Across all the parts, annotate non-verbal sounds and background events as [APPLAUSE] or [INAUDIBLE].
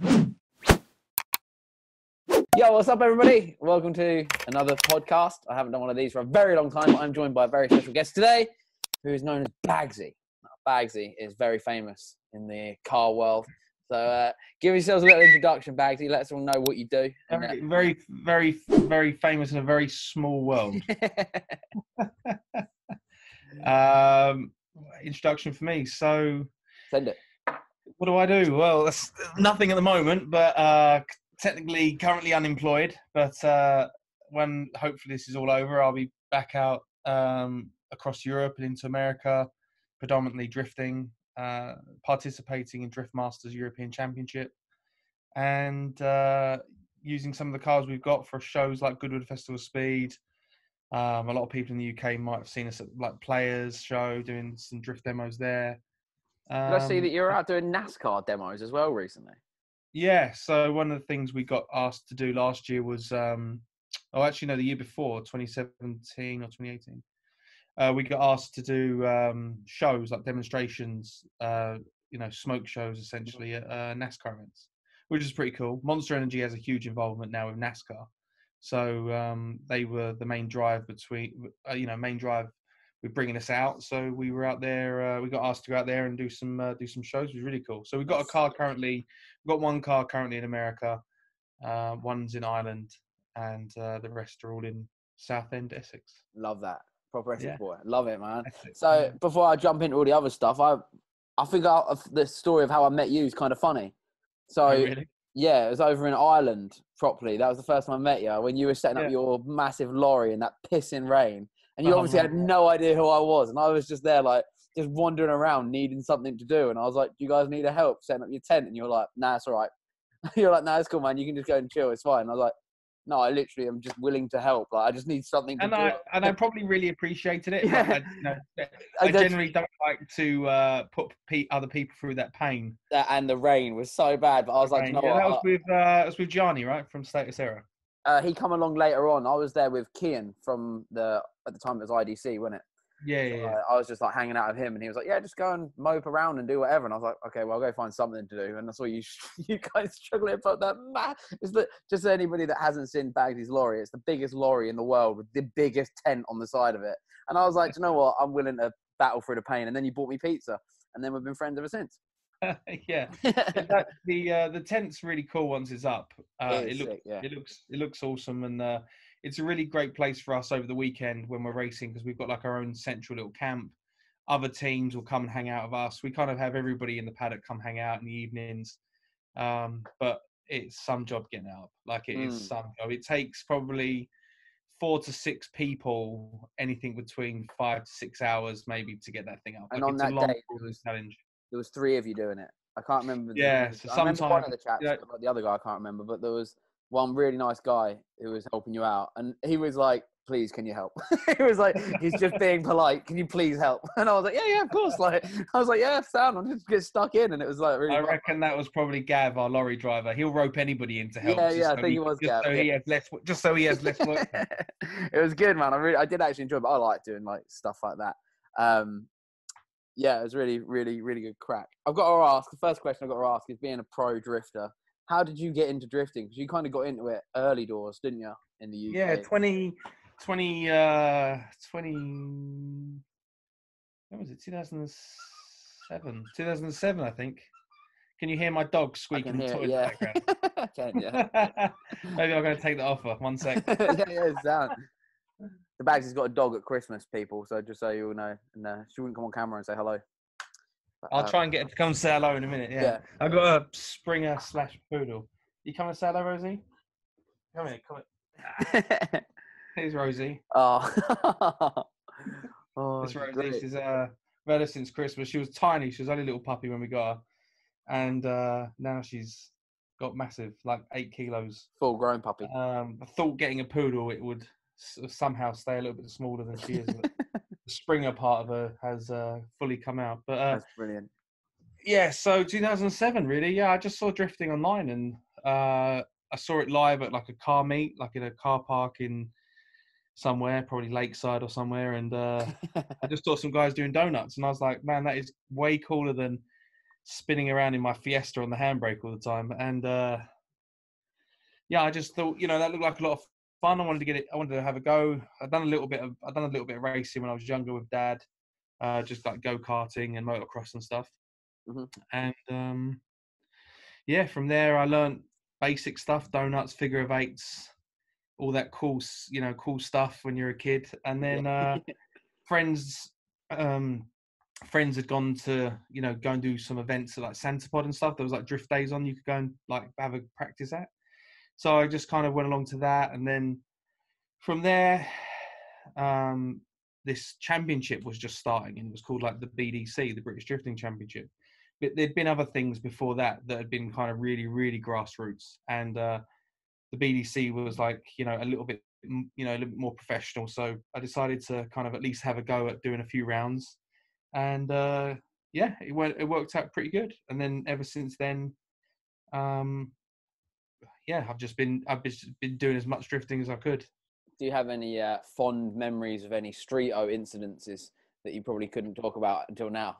Yo, what's up, everybody? Welcome to another podcast. I haven't done one of these for a very long time. I'm joined by a very special guest today, who is known as Baggsy. Now, Baggsy is very famous in the car world. So, uh, give yourselves a little introduction, Baggsy. Let us all know what you do. and, uh, Very, very, very, very famous in a very small world. [LAUGHS] [LAUGHS] um, introduction for me. So, Send it. What do I do? Well, nothing at the moment, but uh, technically currently unemployed. But uh, when hopefully this is all over, I'll be back out um, across Europe and into America, predominantly drifting, uh, participating in Drift Masters European Championship, and uh, using some of the cars we've got for shows like Goodwood Festival Speed. Um, a lot of people in the UK might have seen us at like Players Show doing some drift demos there. Did I see Um, that you were out doing NASCAR demos as well recently? Yeah, so one of the things we got asked to do last year was, um, oh, actually, no, the year before, 2017 or 2018, uh, we got asked to do um, shows like demonstrations, uh, you know, smoke shows essentially at uh, NASCAR events, which is pretty cool. Monster Energy has a huge involvement now with NASCAR, so um, they were the main drive between, uh, you know, main drive with bringing us out. So we were out there. Uh, we got asked to go out there and do some uh, do some shows. It was really cool. So we've got a car currently. We've got one car currently in America. Uh, one's in Ireland, and uh, the rest are all in Southend, Essex. Love that. Proper Essex Yeah. boy. Love it, man. Essex, So yeah. before I jump into all the other stuff, I I think I, the story of how I met you is kind of funny. So Oh, really? yeah, it was over in Ireland properly. That was the first time I met you when you were setting Yeah. up your massive lorry in that pissing rain, and you Oh, obviously had no idea who I was, and I was just there like just wandering around needing something to do, and I was like, "Do you guys need a help setting up your tent?" And you're like, "Nah, it's all right." [LAUGHS] you're like, "Nah, it's cool, man. You can just go and chill. It's fine." And I was like, "No, I literally am just willing to help. Like, I just need something to And do." I and I probably really appreciated it. Yeah. I, you know, I [LAUGHS] generally don't like to uh, put pe- other people through that pain. that and the rain was so bad. But I was like, Pain. you know yeah, what? that was with uh, was with Gianni, right, from Status Era. uh, he come along later on. I was there with Kian from the at the time it was IDC, wasn't it? Yeah, yeah, So, yeah. uh, I was just like hanging out with him, and he was like, "Yeah, just go and mope around and do whatever." And I was like, "Okay, well, I'll go find something to do." And I saw you, [LAUGHS] you guys struggling about that. Ma- it's the just anybody that hasn't seen Baggsy's lorry. It's the biggest lorry in the world with the biggest tent on the side of it. And I was like, "Do you know what? I'm willing to battle through the pain." And then you bought me pizza, and then we've been friends ever since. [LAUGHS] yeah. [LAUGHS] That, the uh, the tent's really cool once it's up. Uh, It it looks sick, yeah. it looks it looks awesome, and uh, it's a really great place for us over the weekend when we're racing because we've got like our own central little camp. Other teams will come and hang out with us. We kind of have everybody in the paddock come hang out in the evenings, um, but it's some job getting out. Like it is Mm. some job. It takes probably four to six people, anything between five to six hours maybe to get that thing up. And like on that day, crawling was- challenge. there was three of you doing it. I can't remember. the Yeah, so I remember one of the yeah. but the other guy I can't remember. But there was one really nice guy who was helping you out, and he was like, "Please, can you help?" [LAUGHS] he was like, "He's just [LAUGHS] being polite. Can you please help?" [LAUGHS] And I was like, "Yeah, yeah, of course." Like, I was like, "Yeah, sound. I'm just get stuck in," and it was like really. I fun. reckon that was probably Gav, our lorry driver. He'll rope anybody in to help. Yeah, yeah, I think he, it was just Gav, So he yeah. has less, just so he has less work. it was good, man. I really, I did actually enjoy it. But I like doing like stuff like that. Um, yeah, it was really, really, really good crack. I've got to ask. The first question I've got to ask is being a pro drifter. How did you get into drifting? Because you kind of got into it early doors, didn't you? In the UK. yeah, 20, 20, uh, 20, when was it? 2007. 2007, I think. Can you hear my dog squeaking can the hear toy it, in the yeah. background? [LAUGHS] Can, yeah. [LAUGHS] Maybe I'm going to take that offer. One sec. [LAUGHS] yeah, yeah, sound. The Bags has got a dog at Christmas, people. So just so you all know, and uh, she wouldn't come on camera and say hello. I'll uh, try and get her to come say hello in a minute. Yeah. Yeah. I've got a Springer slash poodle. You come and say hello, Rosie? Come here, come here. [LAUGHS] Here's Rosie. oh. [LAUGHS] oh, This Rosie, great. she's uh, had her since Christmas. She was tiny. She was only a little puppy when we got her, and uh, now she's got massive, like eight kilos. full grown puppy. Um, I thought getting a poodle, it would somehow stay a little bit smaller than she is. Springer part of her has uh, fully come out, but uh, That's brilliant. yeah. So 2007, really. Yeah, I just saw drifting online, and uh, I saw it live at like a car meet, like in a car park in somewhere, probably Lakeside or somewhere, and uh, I just saw some guys doing donuts, and I was like, man, that is way cooler than spinning around in my Fiesta on the handbrake all the time, and uh, yeah, I just thought you know that looked like a lot of fun. I wanted to get it. I wanted to have a go. I've done a little bit of I've done a little bit of racing when I was younger with dad, uh, just like go karting and motocross and stuff. Mhm. And um, yeah, from there I learned basic stuff: donuts, figure of eights, all that cool, you know, cool stuff when you're a kid. And then uh, [LAUGHS] friends, um, friends had gone to you know go and do some events at like Santa Pod and stuff. There was like drift days on. You could go and like have a practice at. So I just kind of went along to that, and then from there, um, this championship was just starting, and it was called like the BDC, the British Drifting Championship. But there'd been other things before that that had been kind of really, really grassroots, and uh, the BDC was like you know a little bit, you know, a little bit more professional. So I decided to kind of at least have a go at doing a few rounds, and uh, yeah, it went, it worked out pretty good. And then ever since then, um, yeah, I've just been I've been doing as much drifting as I could. Do you have any uh, fond memories of any street o incidences that you probably couldn't talk about until now?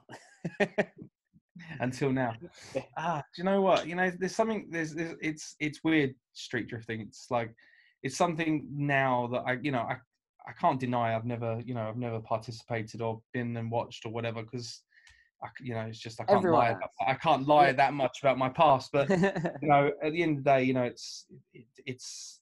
[LAUGHS] until now. Ah, do you know what? You know, there's something. There's, there's it's it's weird street drifting. It's like it's something now that I you know I I can't deny I've never you know I've never participated or been and watched or whatever because I you know it's just I can't Everyone lie about, I can't lie Yeah. that much about my past. But you [LAUGHS] know at the end of the day you know it's it, it's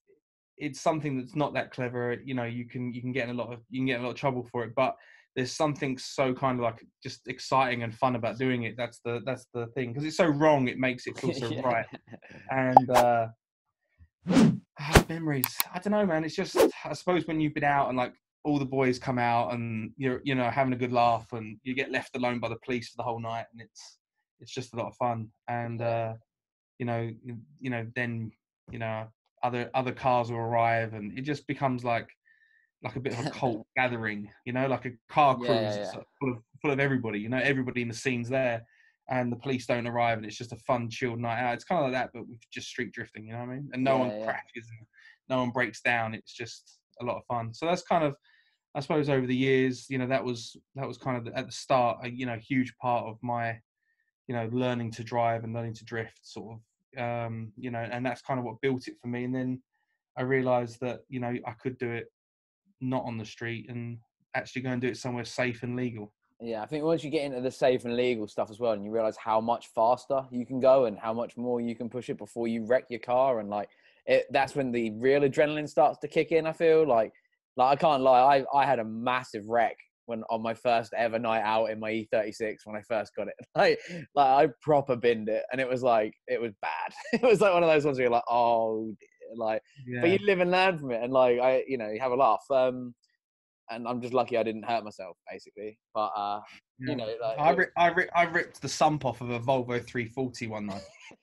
it's something that's not that clever. You know you can you can get in a lot of you can get in a lot of trouble for it, but there's something so kind of like just exciting and fun about doing it. That's the that's the thing because it's so wrong. It makes it feel [LAUGHS] so Yeah. right. [LAUGHS] And uh, [SIGHS] memories. I don't know, man. It's just I suppose when you've been out and like all the boys come out and you're you know having a good laugh and you get left alone by the police for the whole night and it's it's just a lot of fun. And uh, you know you- know then you know other other cars will arrive and it just becomes like like a bit of a [LAUGHS] cult gathering you know like a car cruise yeah, yeah. full of full of everybody you know everybody in the scenes there and the police don't arrive and it's just a fun chilled night out. It's kind of like that but with just street drifting you know what i mean? And no Yeah, one crashes and no one breaks down. It's just a lot of fun. So that's kind of i suppose over the years you know that was that was kind of at the start a you know huge part of my you know learning to drive and learning to drift sort of um you know and that's kind of what built it for me and then i realized that you know i could do it not on the street and actually go and do it somewhere safe and legal Yeah, I think once you get into the safe and legal stuff as well, and you realize how much faster you can go and how much more you can push it before you wreck your car, and like it, that's when the real adrenaline starts to kick in. I feel like, like I can't lie, I I had a massive wreck when on my first ever night out in my E36 when I first got it. [LAUGHS] Like, like I proper binned it, and it was like it was bad. [LAUGHS] it was like one of those ones where you're like, oh, dear, like yeah but you live and learn from it and like i you know you have a laugh um and i'm just lucky i didn't hurt myself basically but uh Yeah. you know like I, was- I, ri- I ripped the sump off of a Volvo 340 one night. [LAUGHS]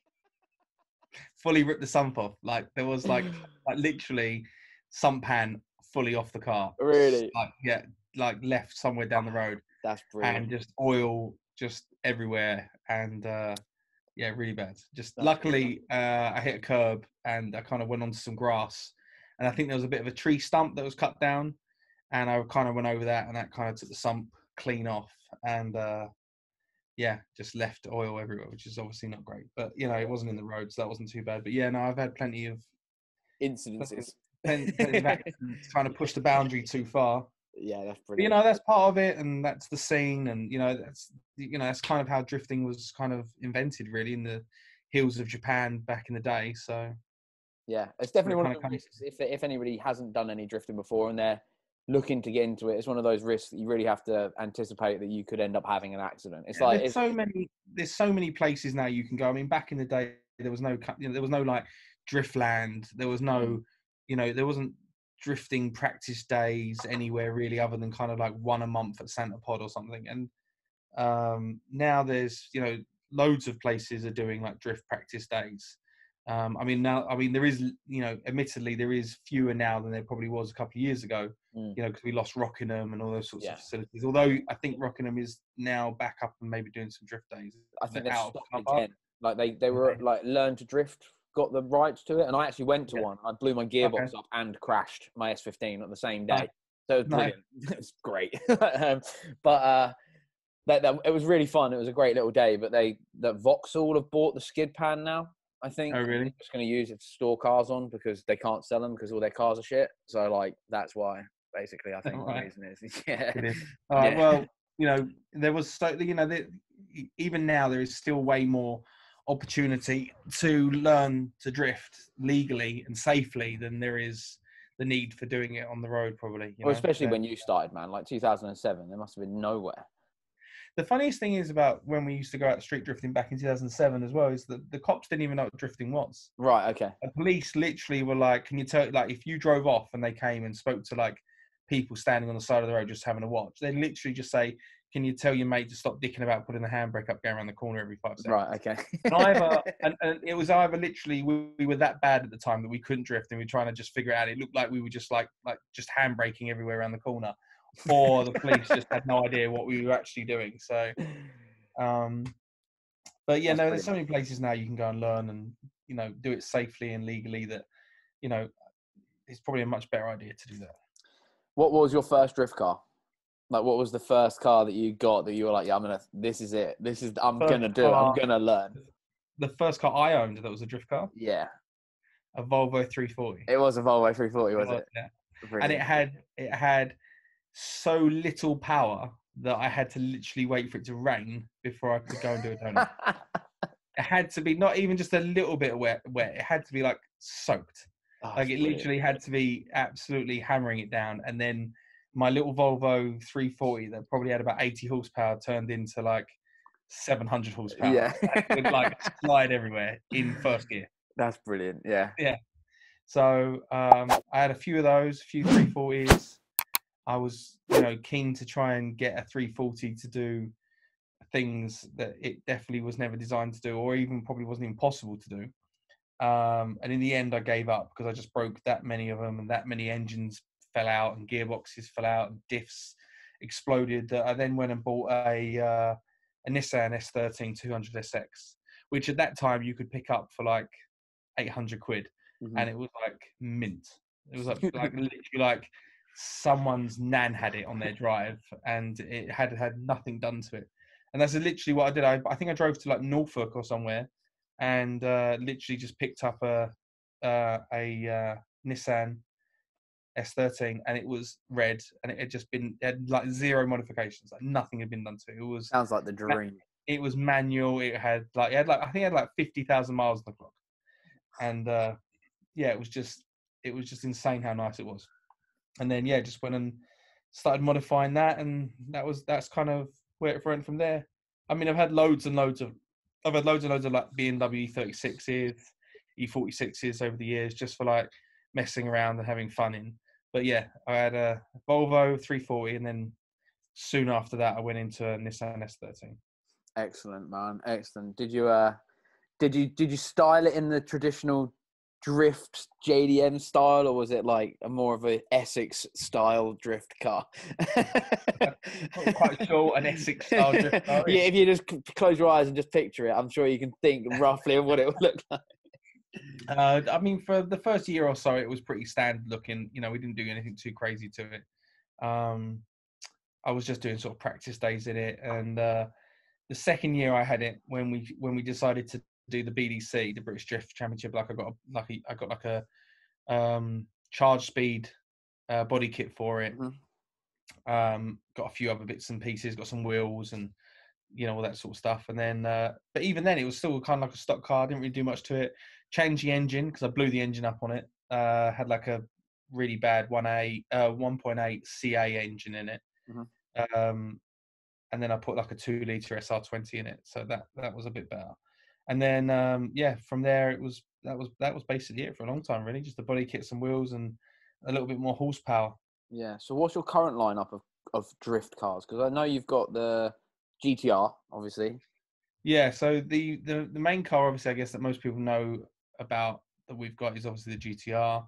fully ripped the sump off. Like there was like like literally sump pan fully off the car. Really? Like yeah, like left somewhere down the road that's brilliant and just oil just everywhere and uh yeah, really bad. Just That's luckily uh I hit a curb and I kind of went onto some grass and I think there was a bit of a tree stump that was cut down and I kind of went over that and that kind of took the sump clean off and uh yeah, just left oil everywhere, which is obviously not great. But you know, it wasn't in the road, so that wasn't too bad. But yeah, no, I've had plenty of incidences plenty, plenty of trying to push the boundary too far. yeah that's But you know, that's part of it, and that's the scene, and you know, that's you know, that's kind of how drifting was kind of invented, really, in the hills of Japan back in the day. So yeah it's definitely it one of the risks if, if anybody hasn't done any drifting before and they're looking to get into it it's one of those risks that you really have to anticipate that you could end up having an accident it's Yeah, like there's it's, so many there's so many places now you can go. I mean, back in the day, there was no you know, there was no like driftland. There was no Mm. You know there wasn't drifting practice days anywhere really, other than kind of like one a month at Santa Pod or something. And um, now there's you know loads of places are doing like drift practice days. Um, I mean now, I mean there is you know, admittedly there is fewer now than there probably was a couple of years ago. Mm. You know, because we lost Rockingham and all those sorts Yeah. of facilities. Although I think Rockingham is now back up and maybe doing some drift days. I think they're Out of again. Like they, they were like learn to drift, got the rights to it, and I actually went to Yeah. one. I blew my gearbox Okay. up and crashed my S15 on the same day. So it was brilliant. [LAUGHS] it's great. [LAUGHS] um, but uh, that, that it was really fun. It was a great little day. But they that Vauxhall have bought the skid pan now. I think. Oh, really? They're just going to use it to store cars on because they can't sell them because all their cars are shit. So like that's why basically I think the reason is [LAUGHS] yeah. Brilliant. Uh, Yeah. Well, you know, there was so you know, there, even now there is still way more opportunity to learn to drift legally and safely than there is the need for doing it on the road. Probably, you Well, know? especially So- when you started, man. Like 2007, there must have been nowhere. The funniest thing is about when we used to go out street drifting back in 2007 as well is that the cops didn't even know what drifting was. Right. Okay. The police literally were like, "Can you tell?" Like, if you drove off and they came and spoke to like people standing on the side of the road just having a watch, they literally just say, "Can you tell your mate to stop dicking about putting the handbrake up, going around the corner every five seconds?" Right. Okay. And either, [LAUGHS] and, and it was either literally we, we were that bad at the time that we couldn't drift and we were trying to just figure it out. It looked like we were just like like just handbraking everywhere around the corner, or the police just had no idea what we were actually doing. So, um, but yeah, That's no, there's so many places now you can go and learn and you know do it safely and legally that you know it's probably a much better idea to do that. what was your first drift car? Like, what was the first car that you got that you were like, yeah, I'm gonna, this is it. This is, I'm First gonna do. it. I'm gonna learn. The first car I owned that was a drift car, Yeah. a Volvo 340. It was a Volvo 340, was It was, it? yeah. and it had it had so little power that I had to literally wait for it to rain before I could go and do a donut. [LAUGHS] it had to be not even just a little bit wet, wet. It had to be like soaked. Oh, like it brilliant. literally had to be absolutely hammering it down. And then my little Volvo 340 that probably had about 80 horsepower turned into like 700 horsepower. Yeah. [LAUGHS] It would like [LAUGHS] slide everywhere in first gear. That's brilliant. Yeah. Yeah. So um, I had a few of those, a few 340s. I was, you know, keen to try and get a 340 to do things that it definitely was never designed to do, or even probably wasn't even possible to do. Um, and in the end, I gave up because I just broke that many of them, and that many engines fell out, and gearboxes fell out, and diffs exploded. That I then went and bought a uh, a Nissan S13 200 SX, which at that time you could pick up for like 800 quid Mhm. and it was like mint. It was like [LAUGHS] like literally like someone's nan had it on their drive, and it had had nothing done to it. And that's literally what I did. I, I think I drove to like Norfolk or somewhere, and uh, literally just picked up a uh, a uh, Nissan S13, and it was red, and it had just been it had like zero modifications, like nothing had been done to it. It was Sounds like the dream. it was manual. It had like it had like I think it had like fifty thousand miles on the clock, and uh, yeah, it was just it was just insane how nice it was. And then yeah, just went and started modifying that, and that was that's kind of where it went from there. I mean, I've had loads and loads of I've had loads and loads of like BMW 36s, E46s over the years, just for like messing around and having fun in. But yeah, I had a Volvo 340, and then soon after that, I went into a Nissan S13. Excellent, man. Excellent. Did you uh did you did you style it in the traditional drift JDM style or was it like a more of a Essex style drift car? [LAUGHS] Not quite sure an Essex style drift car [LAUGHS] is. Yeah, if you just close your eyes and just picture it, I'm sure you can think roughly of what it would look like. Uh, I mean, for the first year or so, it was pretty standard looking. You know, we didn't do anything too crazy to it. Um, I was just doing sort of practice days in it, and uh, the second year I had it, when we when we decided to do the BDC, the British Drift Championship, like I got a, like a, I got like a um, Chargespeed uh, body kit for it. Mhm. Um, got a few other bits and pieces, got some wheels and you know all that sort of stuff. And then, uh, but even then, it was still kind of like a stock car. Didn't really do much to it. Changed the engine because I blew the engine up on it. Uh, had like a really bad 1A, uh, 1.8 CA engine in it. Um, and then I put like a two liter SR20 in it, so that that was a bit better. And then um, yeah, from there it was that was that was basically it for a long time, really. Just the body kit, some wheels, and a little bit more horsepower. Yeah. So what's your current lineup of, of drift cars? Because I know you've got the GTR, obviously. Yeah, so the, the the main car, obviously, I guess that most people know about that we've got is obviously the GTR.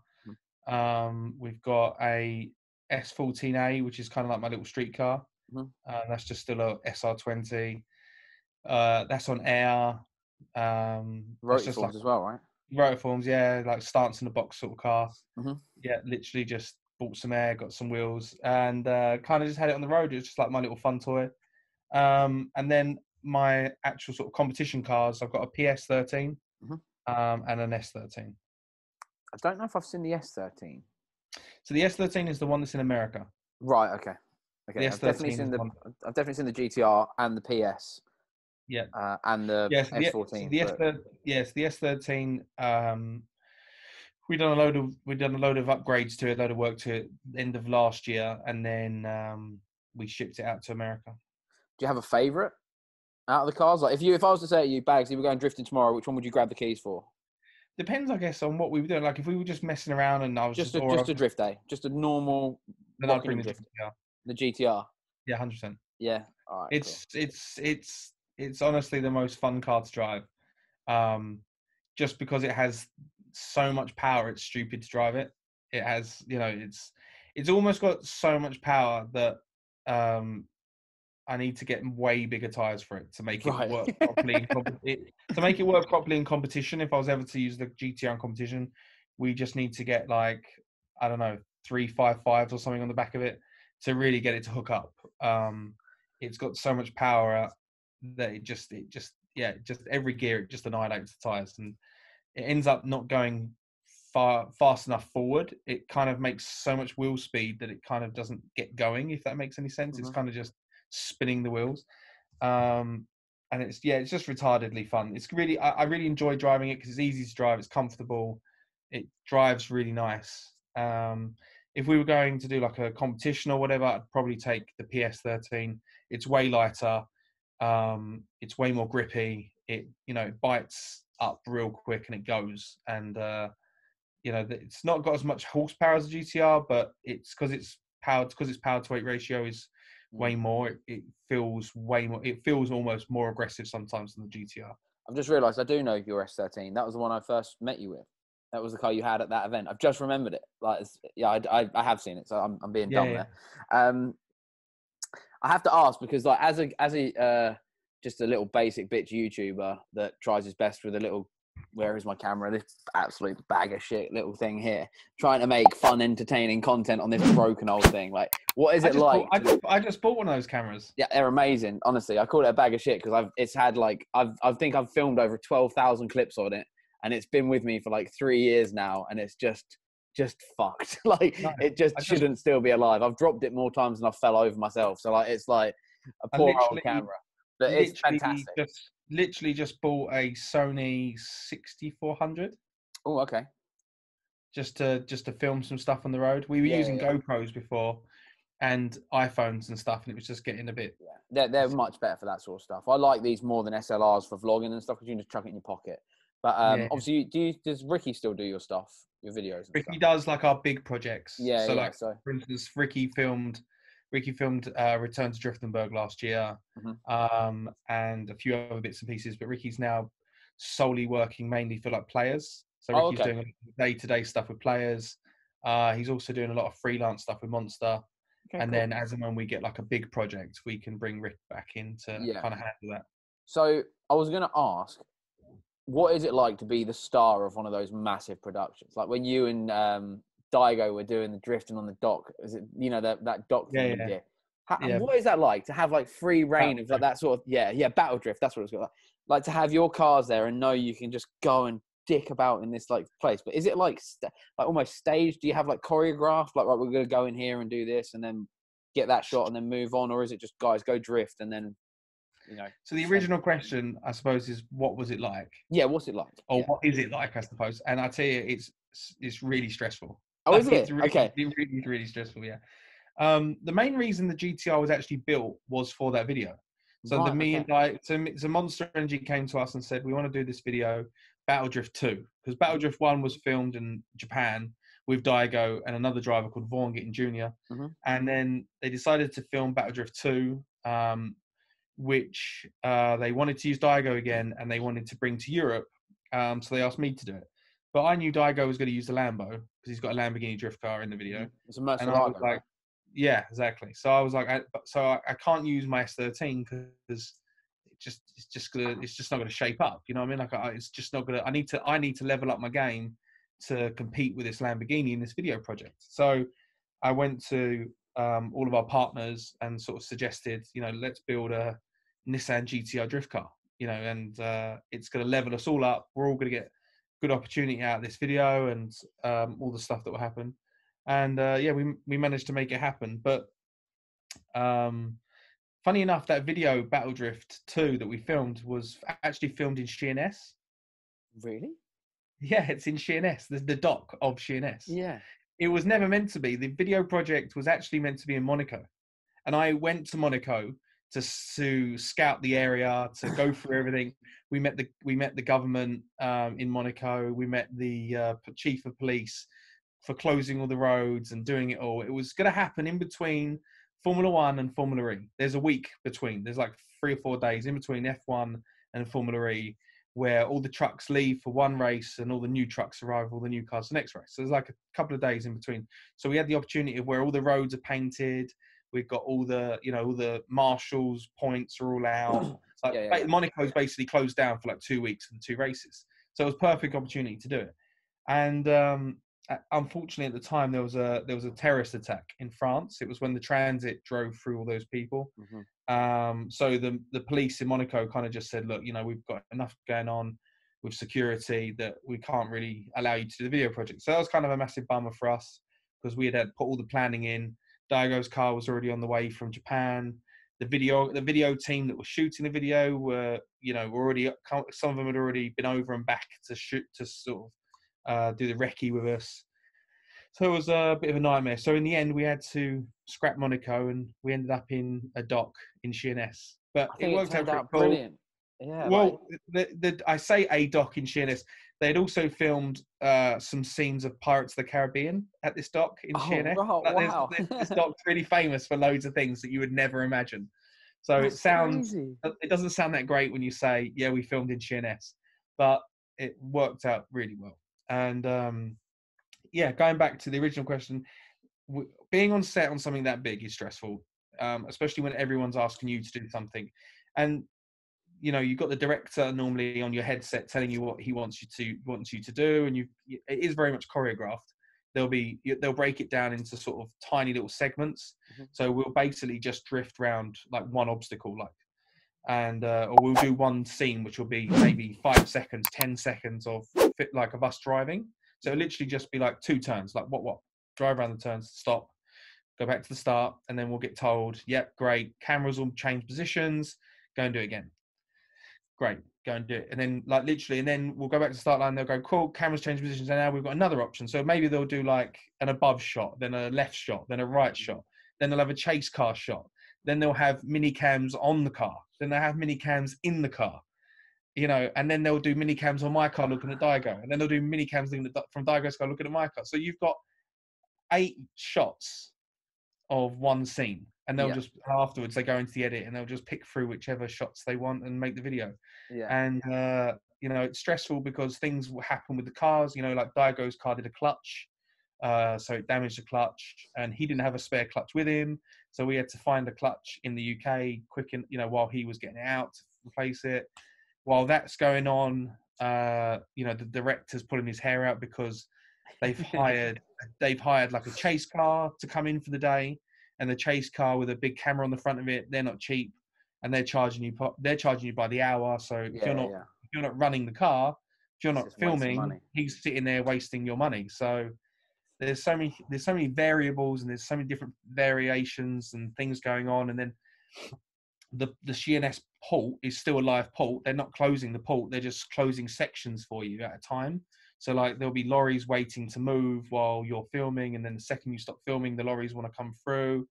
Um, we've got a S14A, which is kind of like my little street car. Mhm. Uh, that's just still a SR20. Uh, that's on air. Um, that's Rotary just forms like as well, right? rotiforms, yeah, like stance in the box sort of car. Mhm. Yeah, literally just bought some air, got some wheels, and uh, kind of just had it on the road. It was just like my little fun toy. Um, and then my actual sort of competition cars, I've got a PS13 Mhm. Um, and an S13. I don't know if I've seen the S13. So the S13 is the one that's in America. Right. Okay. Okay. The I've definitely S13 seen the. one. I've definitely seen the GTR and the PS. Yeah. Uh, and the Yes, S14. the but- S13, yes, the S13. Um, we done a load of we done a load of upgrades to it, a load of work to it end of last year, and then um, we shipped it out to America. Do you have a favourite out of the cars? Like, if you, if I was to say to you, Bags, you were going drifting tomorrow, which one would you grab the keys for? Depends, I guess, on what we were doing. Like if we were just messing around and I was Just just, a, just a drift day, just a normal, then I'd bring the drift. GTR. the GTR. Yeah, hundred percent. Yeah. All right. cool. It's it's it's it's honestly the most fun car to drive. Um, just because it has so much power, it's stupid to drive it. It has, you know, it's it's almost got so much power that um, I need to get way bigger tires for it to make it Right. work properly. In [LAUGHS] it, to make it work properly in competition, if I was ever to use the GTR in competition, we just need to get like I don't know three five fives or something on the back of it to really get it to hook up. Um, it's got so much power that it just it just yeah just every gear it just annihilates the tires and it ends up not going far fast enough forward it kind of makes so much wheel speed that it kind of doesn't get going if that makes any sense it's Mhm. kind of just spinning the wheels. Um and it's yeah it's just retardedly fun. It's really i, I really enjoy driving it because it's easy to drive it's comfortable it drives really nice. Um if we were going to do like a competition or whatever i'd probably take the ps13 it's way lighter um it's way more grippy it you know it bites up real quick and it goes. And uh you know it's not got as much horsepower as a gtr but it's because it's powered because its power to weight ratio is way more it, it feels way more it feels almost more aggressive sometimes than the gtr I've just realised I do know your S13. That was the one I first met you with. That was the car you had at that event. I've just remembered it. Like, it's, yeah, I, I, I have seen it, so I'm, I'm being Yeah, dumb yeah. there. Um, I have to ask because, like, as a as a uh, just a little basic bitch YouTuber that tries his best with a little where is my camera? This absolute bag of shit little thing here, trying to make fun, entertaining content on this [LAUGHS] broken old thing. Like, what is it like? bought, I, just, I just bought one of those cameras yeah, they're amazing. Honestly, I call it a bag of shit because I've it's had like I've I think I've filmed over twelve thousand clips on it, and it's been with me for like three years now, and it's just just fucked. [LAUGHS] like No, it just just- shouldn't still be alive. I've dropped it more times than I fell over myself. So like it's like a poor old camera, but it's fantastic. Just literally just bought a Sony 6400 Oh, okay. just to just to film some stuff on the road. We were Yeah, using yeah. GoPros before and iPhones and stuff, and it was just getting a bit. Yeah, they're they're much better for that sort of stuff. I like these more than SLRs for vlogging and stuff because you can just chuck it in your pocket. But um, Yeah. obviously, do you, does Ricky still do your stuff, your videos? And Ricky stuff? does like our big projects. Yeah, So yeah. like so for instance, Ricky filmed Ricky filmed uh, Return to Driftenberg last year, Mhm. um, and a few other bits and pieces. But Ricky's now solely working mainly for like players. So Oh, Ricky's okay. doing day to day stuff with players. Uh, he's also doing a lot of freelance stuff with Monster. Okay, and cool. then as and when we get like a big project, we can bring Rick back in to Yeah. kind of handle that. So I was going to ask, what is it like to be the star of one of those massive productions? Like when you and um, Daigo were doing the drifting on the dock. Is it you know that that dock Yeah, thing yeah. How, Yeah. What is that like to have like free reign of like that sort of yeah yeah battle drift? That's what it's got. Like, like to have your cars there and know you can just go and dick about in this like place. But is it like sta like almost staged? Do you have like choreographed? Like right, we're gonna go in here and do this and then get that shot and then move on, or is it just guys go drift and then you know? So the original question, I suppose, is what was it like, Yeah, what's it like? or Yeah. what is it like? I suppose, and I tell you, it's it's really stressful. Oh, is It's it? really, Okay. It really, really stressful. Yeah. Um, the main reason the GTR was actually built was for that video. So the me okay. and I, so, so Monster Energy came to us and said we want to do this video, Battle Drift Two, because Battle Drift One was filmed in Japan with Daigo and another driver called Vaughan Gittin Jr. Mhm. And then they decided to film Battle Drift Two, um, which uh, they wanted to use Daigo again, and they wanted to bring to Europe. Um, so they asked me to do it. But I knew Daigo was going to use the Lambo because he's got a Lamborghini drift car in the video. It's a Murcielago. And I was like, yeah, exactly. So I was like, I, so I, I can't use my S13 because it just it's just gonna it's just not gonna shape up. You know what I mean? Like I, it's just not gonna. I need to I need to level up my game to compete with this Lamborghini in this video project. So I went to um, all of our partners and sort of suggested, you know, let's build a Nissan GTR drift car, you know, and uh, it's going to level us all up. We're all going to get good opportunity out of this video and um, all the stuff that will happen. And uh, yeah, we we managed to make it happen. But um, funny enough, that video Battle Drift Two that we filmed was actually filmed in Sheerness. Really? Yeah, it's in Sheerness. The, the dock of Sheerness. Yeah. It was never meant to be. The video project was actually meant to be in Monaco, and I went to Monaco to to scout the area, to go [LAUGHS] through everything. We met the we met the government um, in Monaco. We met the uh, chief of police for closing all the roads and doing it all. It was going to happen in between Formula One and Formula E. There's a week between. There's like three or four days in between F1 and Formula E where all the trucks leave for one race and all the new trucks arrive, all the new cars the next race. So there's like a couple of days in between. So we had the opportunity of where all the roads are painted. We've got all the, you know, all the marshals points are all out. [CLEARS THROAT] Like Yeah, yeah. Monaco's basically closed down for like two weeks and two races. So it was perfect opportunity to do it. And um, unfortunately, at the time there was a there was a terrorist attack in France. It was when the transit drove through all those people. Mhm. Um, so the the police in Monaco kind of just said, look, you know, we've got enough going on with security that we can't really allow you to do the video project. So that was kind of a massive bummer for us because we had put all the planning in. Daigo's car was already on the way from Japan. The video the video team that was shooting the video were you know were already some of them had already been over and back to shoot to sort of uh, do the recce with us. So it was a bit of a nightmare. So in the end, we had to scrap Monaco, and we ended up in a dock in Sheerness. But it it, worked out turned pretty out cool. brilliant. Yeah. Well, the, the, I say a dock in Sheerness. They had also filmed uh, some scenes of Pirates of the Caribbean at this dock in Oh, Sheerness. wow, Like, wow. there's- this [LAUGHS] dock's really famous for loads of things that you would never imagine. So That's it sounds crazy. it doesn't sound that great when you say, yeah, we filmed in Sheerness, but it worked out really well. And um, yeah, going back to the original question, w- being on set on something that big is stressful, um, especially when everyone's asking you to do something. And you know, you've got the director normally on your headset telling you what he wants you to wants you to do, and you it is very much choreographed. They'll be they'll break it down into sort of tiny little segments. Mhm. So we'll basically just drift around like one obstacle, like and uh, or we'll do one scene which will be maybe five seconds, ten seconds of fit like of us driving. So it'll literally just be like two turns, like what what drive around the turns, stop, go back to the start, and then we'll get told, yep, great, cameras will change positions, go and do it again. Great, go and do it. And then like literally, and then we'll go back to the start line, they'll go, cool, cameras change positions, and now we've got another option. So maybe they'll do like an above shot, then a left shot, then a right mm-hmm. shot, then they'll have a chase car shot, then they'll have mini cams on the car, then they'll have mini cams in the car. You know, and then they'll do mini cams on my car looking at Daigo, and then they'll do mini cams looking at, from Daigo's car looking at my car. So you've got eight shots of one scene, and they'll Yeah. just afterwards they go into the edit and they'll just pick through whichever shots they want and make the video. Yeah. And uh, you know, it's stressful because things will happen with the cars. You know, like Daigo's car did a clutch, uh, so it damaged the clutch, and he didn't have a spare clutch with him, so we had to find a clutch in the UK quick, in, you know, while he was getting out to replace it. While that's going on, uh, you know, the director's pulling his hair out because they've [LAUGHS] hired they've hired like a chase car to come in for the day, and the chase car with a big camera on the front of it, they're not cheap, and they're charging you they're charging you by the hour. So if yeah, you're not yeah. if you're not running the car, if you're not filming, he's sitting there wasting your money. So there's so many there's so many variables and there's so many different variations and things going on, and then the the Sheerness port is still a live port. They're not closing the port; they're just closing sections for you at a time. So like there'll be lorries waiting to move while you're filming, and then the second you stop filming, the lorries want to come through.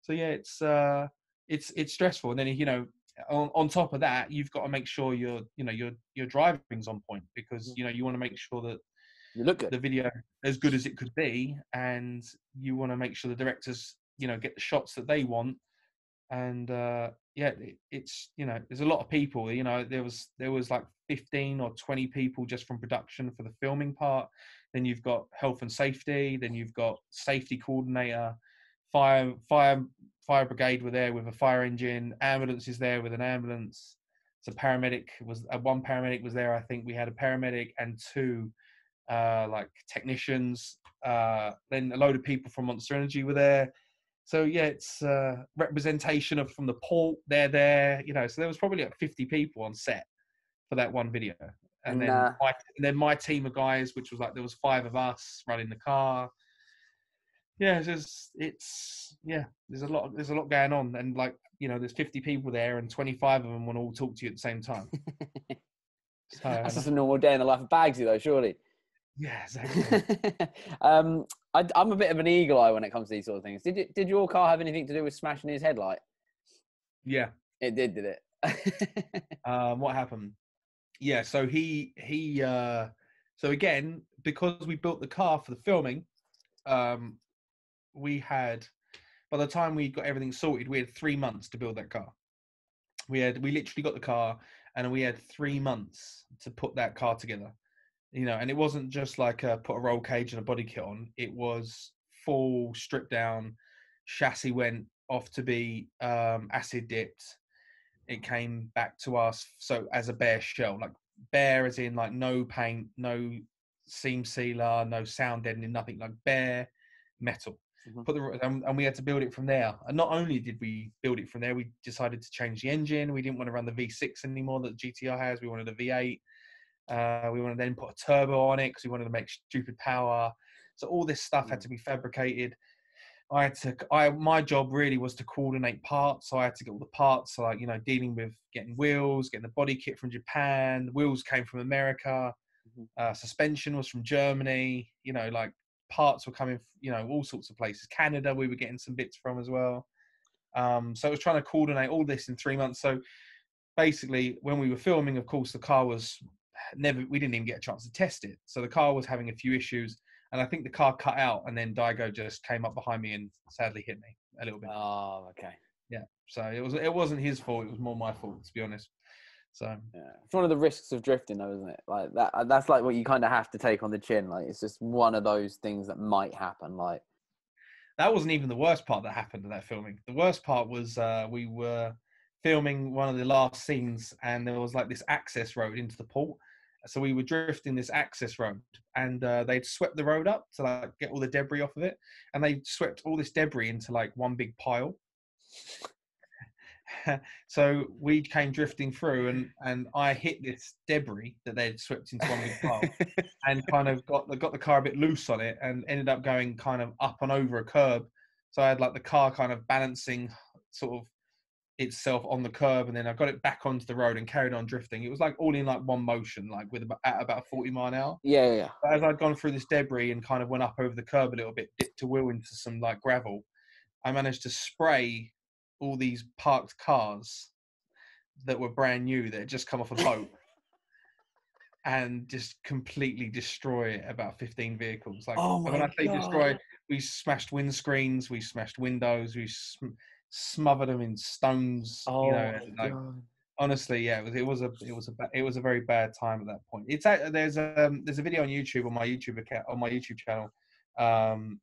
So yeah, it's uh, it's it's stressful. And then you know, on, on top of that, you've got to make sure your you know your your driving's on point because you know you want to make sure that You look at the video as good as it could be, and you want to make sure the directors you know get the shots that they want. And uh, yeah, it, it's you know there's a lot of people. You know there was there was like 15 or 20 people just from production for the filming part. Then you've got health and safety. Then you've got safety coordinator, fire fire fire brigade were there with a fire engine. Ambulance is there with an ambulance. So paramedic was uh, one paramedic was there. I think we had a paramedic and two uh, like technicians. Uh, then a load of people from Monster Energy were there. So yeah, it's uh, representation of from the port. They're there, you know. So there was probably like 50 people on set for that one video, and, then my, and then my team of guys, which was like there was five of us running the car. Yeah, it's just, it's yeah. There's a lot. There's a lot going on, and like you know, there's 50 people there, and 25 of them want to all talk to you at the same time. [LAUGHS] So, That's just a normal day in the life of Baggsy, though, surely. yeah, exactly. [LAUGHS] um, I, I'm a bit of an eagle eye when it comes to these sort of things. Did you, did your car have anything to do with smashing his headlight? yeah. It did, did it? [LAUGHS] um, what happened? Yeah, so he he uh so again, because we built the car for the filming, um we had by the time we got everything sorted, we had three months to build that car. We had we literally got the car and we had three months to put that car together. You know, and it wasn't just like uh, put a roll cage and a body kit on. It was full stripped down. Chassis went off to be um, acid dipped it came back to us so as a bare shell like bare as in like no paint no seam sealer no sound deadening nothing like bare metal Mhm. put the and, and we had to build it from there and not only did we build it from there we decided to change the engine we didn't want to run the v6 anymore that gtr has we wanted a v8 uh, we wanted to then put a turbo on it because we wanted to make stupid power so all this stuff had Mm. to be fabricated I had to. I my job really was to coordinate parts. So I had to get all the parts. So like you know, dealing with getting wheels, getting the body kit from Japan. The wheels came from America. Mhm. Uh, suspension was from Germany. You know, like parts were coming. You know, all sorts of places. Canada, we were getting some bits from as well. Um, so I was trying to coordinate all this in three months. So basically, when we were filming, of course, the car was never. We didn't even get a chance to test it. So the car was having a few issues and I think the car cut out, and then Daigo just came up behind me and sadly hit me a little bit. oh, okay. Yeah. So it was it wasn't his fault; it was more my fault, to be honest. So Yeah. It's one of the risks of drifting, though, isn't it? Like that. uh, That's like what you kind of have to take on the chin. Like it's just one of those things that might happen. Like that wasn't even the worst part that happened in that filming. The worst part was uh, we were filming one of the last scenes, and there was like this access road into the port. So we were drifting this access road, and uh, they'd swept the road up to like get all the debris off of it, and they swept all this debris into like one big pile. [LAUGHS] so we came drifting through, and and I hit this debris that they'd swept into one big pile, [LAUGHS] and kind of got got the car a bit loose on it, and ended up going kind of up and over a curb. So I had like the car kind of balancing sort of itself on the curb, and then I got it back onto the road and carried on drifting. It was like all in like one motion, like with about, at about 40 mile an hour. yeah, yeah. But as I'd gone through this debris and kind of went up over the curb a little bit, dipped a wheel into some like gravel, I managed to spray all these parked cars that were brand new that had just come off a boat [LAUGHS] and just completely destroy about 15 vehicles. Like Oh when I say destroy, we smashed windscreens, we smashed windows, we sm- smothered them in stones. Oh, you know, like honestly yeah it was, it was a it was a it was a very bad time at that point it's a, there's a um, there's a video on youtube on my youtube account on my youtube channel um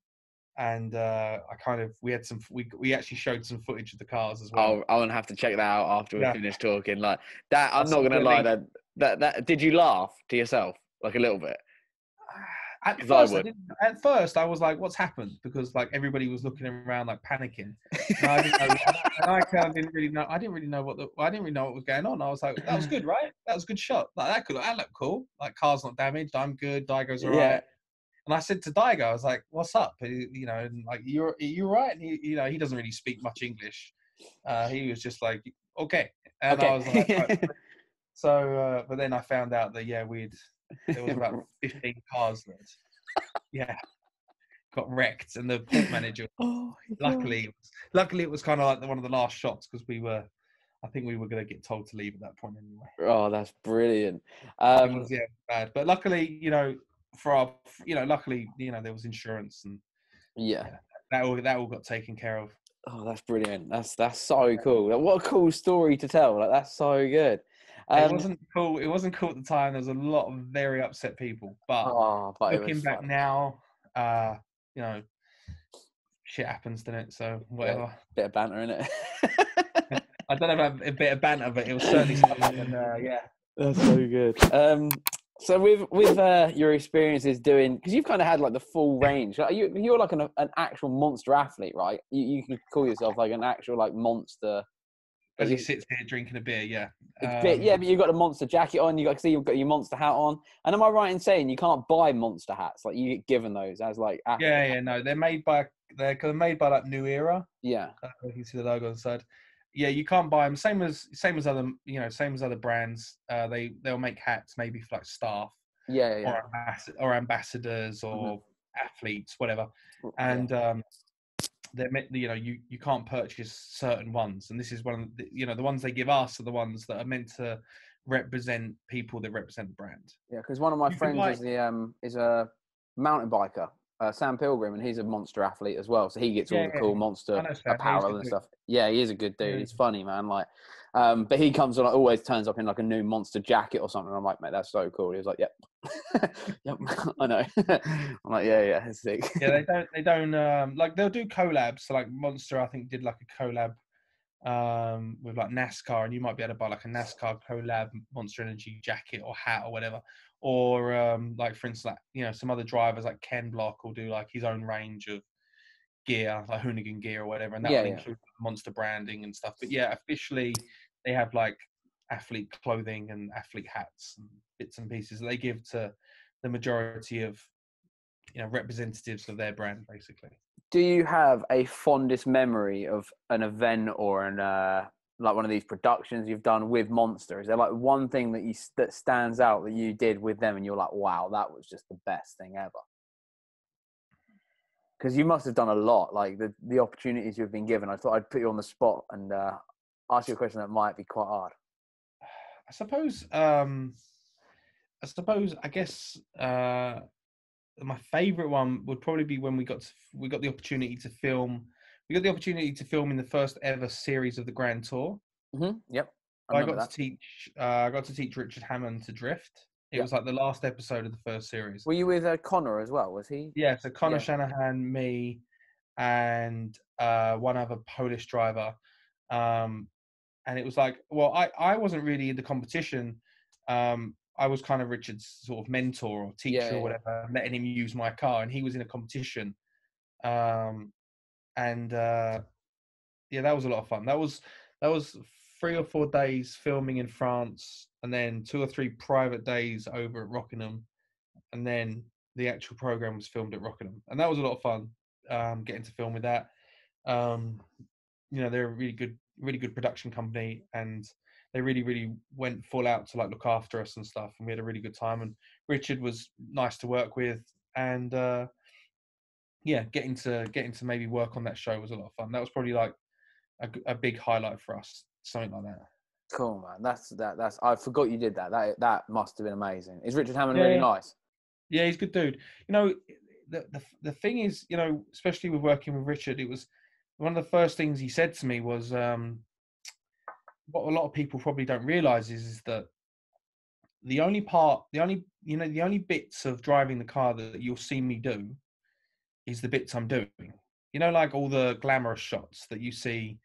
and uh i kind of we had some we we actually showed some footage of the cars as well Oh, I'm gonna have to check that out after we Yeah. finish talking. Like that, I'm That's not gonna lie. That that that. Did you laugh to yourself like a little bit? At I first I would. didn't, at first i was like what's happened because like everybody was looking around like panicking and I, didn't know, and I kind of didn't really know i didn't really know what the i didn't really know what was going on i was like that was good right that was a good shot like that could that looked cool like car's not damaged i'm good Daigo's all right Yeah. And I said to Daigo, I was like, "What's up?" He- You know, and like, "You're you're right?" And he, you know, he doesn't really speak much English. Uh, he was just like, "Okay," and I was like, "Right." [LAUGHS] "So," uh, but then I found out that yeah, we'd there was about [LAUGHS] fifteen cars that yeah got wrecked, and the port manager. [LAUGHS] oh. Luckily, it was, luckily it was kind of like the, one of the last shots because we were. I think we were going to get told to leave at that point anyway. Oh, that's brilliant. Um, was yeah bad, but luckily, you know, for our, you know, luckily, you know, there was insurance and yeah. that all that all got taken care of. Oh, that's brilliant. That's that's so cool. What a cool story to tell. Like that's so good. It Um, wasn't cool. It wasn't cool at the time. There was a lot of very upset people. But oh, but looking back fun. now, uh, you know, shit happens, doesn't it? So whatever. Bit of banter in it. [LAUGHS] I don't know about a bit of banter, but it was certainly [LAUGHS] something. And uh, yeah, That's so good. Um, So with with uh, your experiences doing, because you've kind of had like the full range. Like, you you're like an an actual monster athlete, right? You you could call yourself like an actual like monster. As he sits here drinking a beer, yeah. It's bit- Um, yeah, but you've got a monster jacket on. You got see you've got your monster hat on. And am I right in saying you can't buy monster hats? Like you get given those as like yeah, yeah. No, they're made by they're they're made by like New Era. yeah. Uh, you can see the logo on the side. Yeah, you can't buy them. Same as same as other you know same as other brands. Uh, they they'll make hats maybe for like staff Yeah, yeah, or, ambas- or ambassadors or Mm-hmm. athletes, whatever. And um, they're meant you know you you can't purchase certain ones, and this is one of the, you know the ones they give us are the ones that are meant to represent people that represent the brand. Yeah, because one of my You friends is the um is a mountain biker, uh, Sam Pilgrim, and he's a monster athlete as well. So he gets all Yeah, the cool monster know Sam, yeah, he's a apparel and dude. stuff. Yeah, he is a good dude. Yeah. He's funny, man. Like, um, but he comes on, like, always turns up in like a new monster jacket or something. I'm like, mate, that's so cool. He was like, yep, [LAUGHS] yep, [LAUGHS] I know. I'm like, yeah, yeah, it's sick. yeah, they [LAUGHS] don't. They don't um, like they'll do collabs. So like Monster, I think did like a collab um, with like NASCAR, and you might be able to buy like a NASCAR collab Monster Energy jacket or hat or whatever. Or um, like for instance, like you know some other drivers like Ken Block will do like his own range of gear, like Hoonigan gear or whatever, and that Yeah, will yeah. include Monster branding and stuff. But yeah, officially they have like athlete clothing and athlete hats and bits and pieces they give to the majority of you know representatives of their brand basically Do you have a fondest memory of an event or an uh, like one of these productions you've done with Monster? Is there like one thing that you that stands out that you did with them, and you're like, wow, that was just the best thing ever? Because you must have done a lot, like the the opportunities you've been given. I thought I'd put you on the spot and uh, ask you a question that might be quite hard. I suppose um i suppose i guess uh my favorite one would probably be when we got to, we got the opportunity to film we got the opportunity to film in the first ever series of the grand tour Mm-hmm. Yep, I I, got that. to teach uh, i got to teach richard hammond to drift it Yeah. was like the last episode of the first series Were you with uh, Conor as well? Was he? Yeah, so Conor Yeah. Shanahan, me, and uh, one other Polish driver. Um, and it was like, well, I, I wasn't really in the competition. Um, I was kind of Richard's sort of mentor or teacher Yeah, yeah, or whatever, letting him use my car, and he was in a competition. Um, and uh, yeah, that was a lot of fun. That was that was three or four days filming in France, and then two or three private days over at Rockingham, and then the actual program was filmed at Rockingham, and that was a lot of fun. Um, getting to film with that. Um, you know, they're a really good, really good production company, and they really, really went full out to like look after us and stuff, and we had a really good time. And Richard was nice to work with, and uh, yeah, getting to getting to maybe work on that show was a lot of fun. That was probably like a big highlight for us, something like that. Cool, man. That's that. That's I forgot you did that. That that must have been amazing. Is Richard Hammond Yeah, really yeah. nice? Yeah, he's a good dude. You know, the, the the thing is, you know, especially with working with Richard, it was one of the first things he said to me was um, what a lot of people probably don't realize is, is that the only part, the only you know, the only bits of driving the car that you'll see me do is the bits I'm doing. You know, like all the glamorous shots that you see,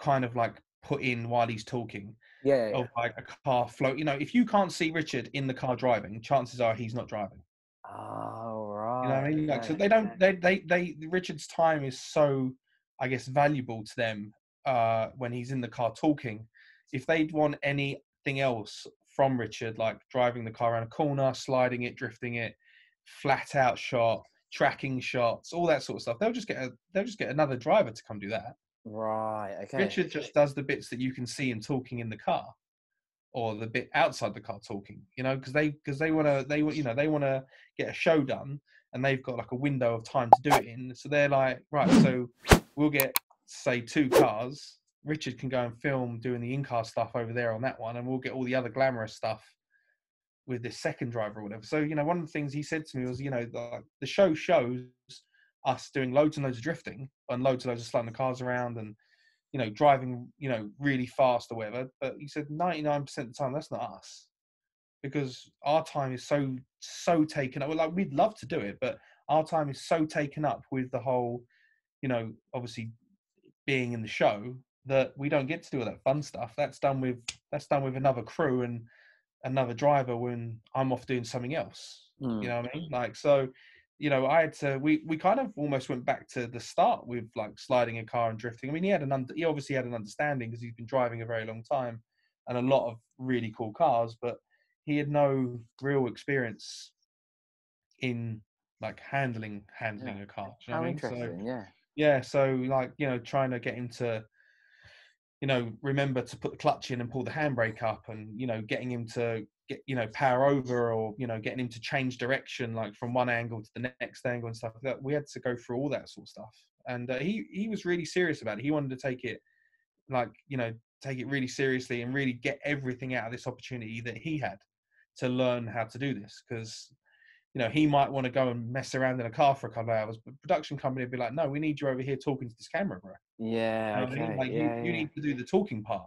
kind of like put in while he's talking Yeah, yeah, of like a car float. You know, if you can't see Richard in the car driving, chances are he's not driving. Oh right. You know what I mean? Like, so they don't. They, they, they. Richard's time is so, I guess, valuable to them uh, when he's in the car talking. If they'd want anything else from Richard, like driving the car around a corner, sliding it, drifting it, flat out shot, tracking shots, all that sort of stuff, they'll just get a, they'll just get another driver to come do that. Right. Okay. Richard just does the bits that you can see him talking in the car, or the bit outside the car talking. You know, because they because they want to they you know they want to get a show done, and they've got like a window of time to do it in. So they're like, right, so we'll get say two cars. Richard can go and film doing the in-car stuff over there on that one, and we'll get all the other glamorous stuff with this second driver or whatever. So you know, one of the things he said to me was, you know, the, the show shows us doing loads and loads of drifting and loads and loads of slowing the cars around and you know driving you know really fast or whatever. But he said 99% of the time that's not us because our time is so so taken up. Like we'd love to do it, but our time is so taken up with the whole, you know, obviously being in the show that we don't get to do all that fun stuff. That's done with that's done with another crew and another driver when I'm off doing something else. Mm. You know what I mean? Like so, you know, I had to. We we kind of almost went back to the start with like sliding a car and drifting. I mean, he had an under, he obviously had an understanding because he's been driving a very long time and a lot of really cool cars, but he had no real experience in like handling handling Yeah. a car. you know How I mean? So- interesting. yeah. Yeah so like you know trying to get him to you know remember to put the clutch in and pull the handbrake up and you know getting him to get you know power over or you know getting him to change direction like from one angle to the next angle and stuff like that. We had to go through all that sort of stuff. And uh, he he was really serious about it. He wanted to take it like you know take it really seriously and really get everything out of this opportunity that he had to learn how to do this because you know, he might want to go and mess around in a car for a couple of hours, but production company would be like, no, we need you over here talking to this camera, bro. Yeah. You know what I okay. mean? Like, yeah, you, you need to do the talking part.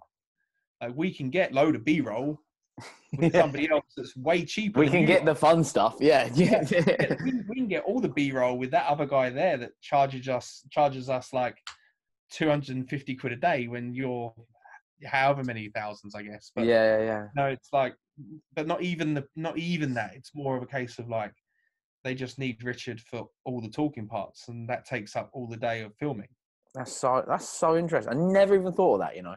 Like, we can get load of B roll [LAUGHS] with Yeah. somebody else that's way cheaper. We can get the fun stuff. [LAUGHS] Yeah. Yeah. Yeah, we, we can get all the B roll with that other guy there that charges us charges us like 250 quid a day when you're however many thousands, I guess. But yeah. Yeah. no, it's like, but not even the not even that. It's more of a case of like they just need Richard for all the talking parts, and that takes up all the day of filming. That's so. That's so interesting. I never even thought of that. You know.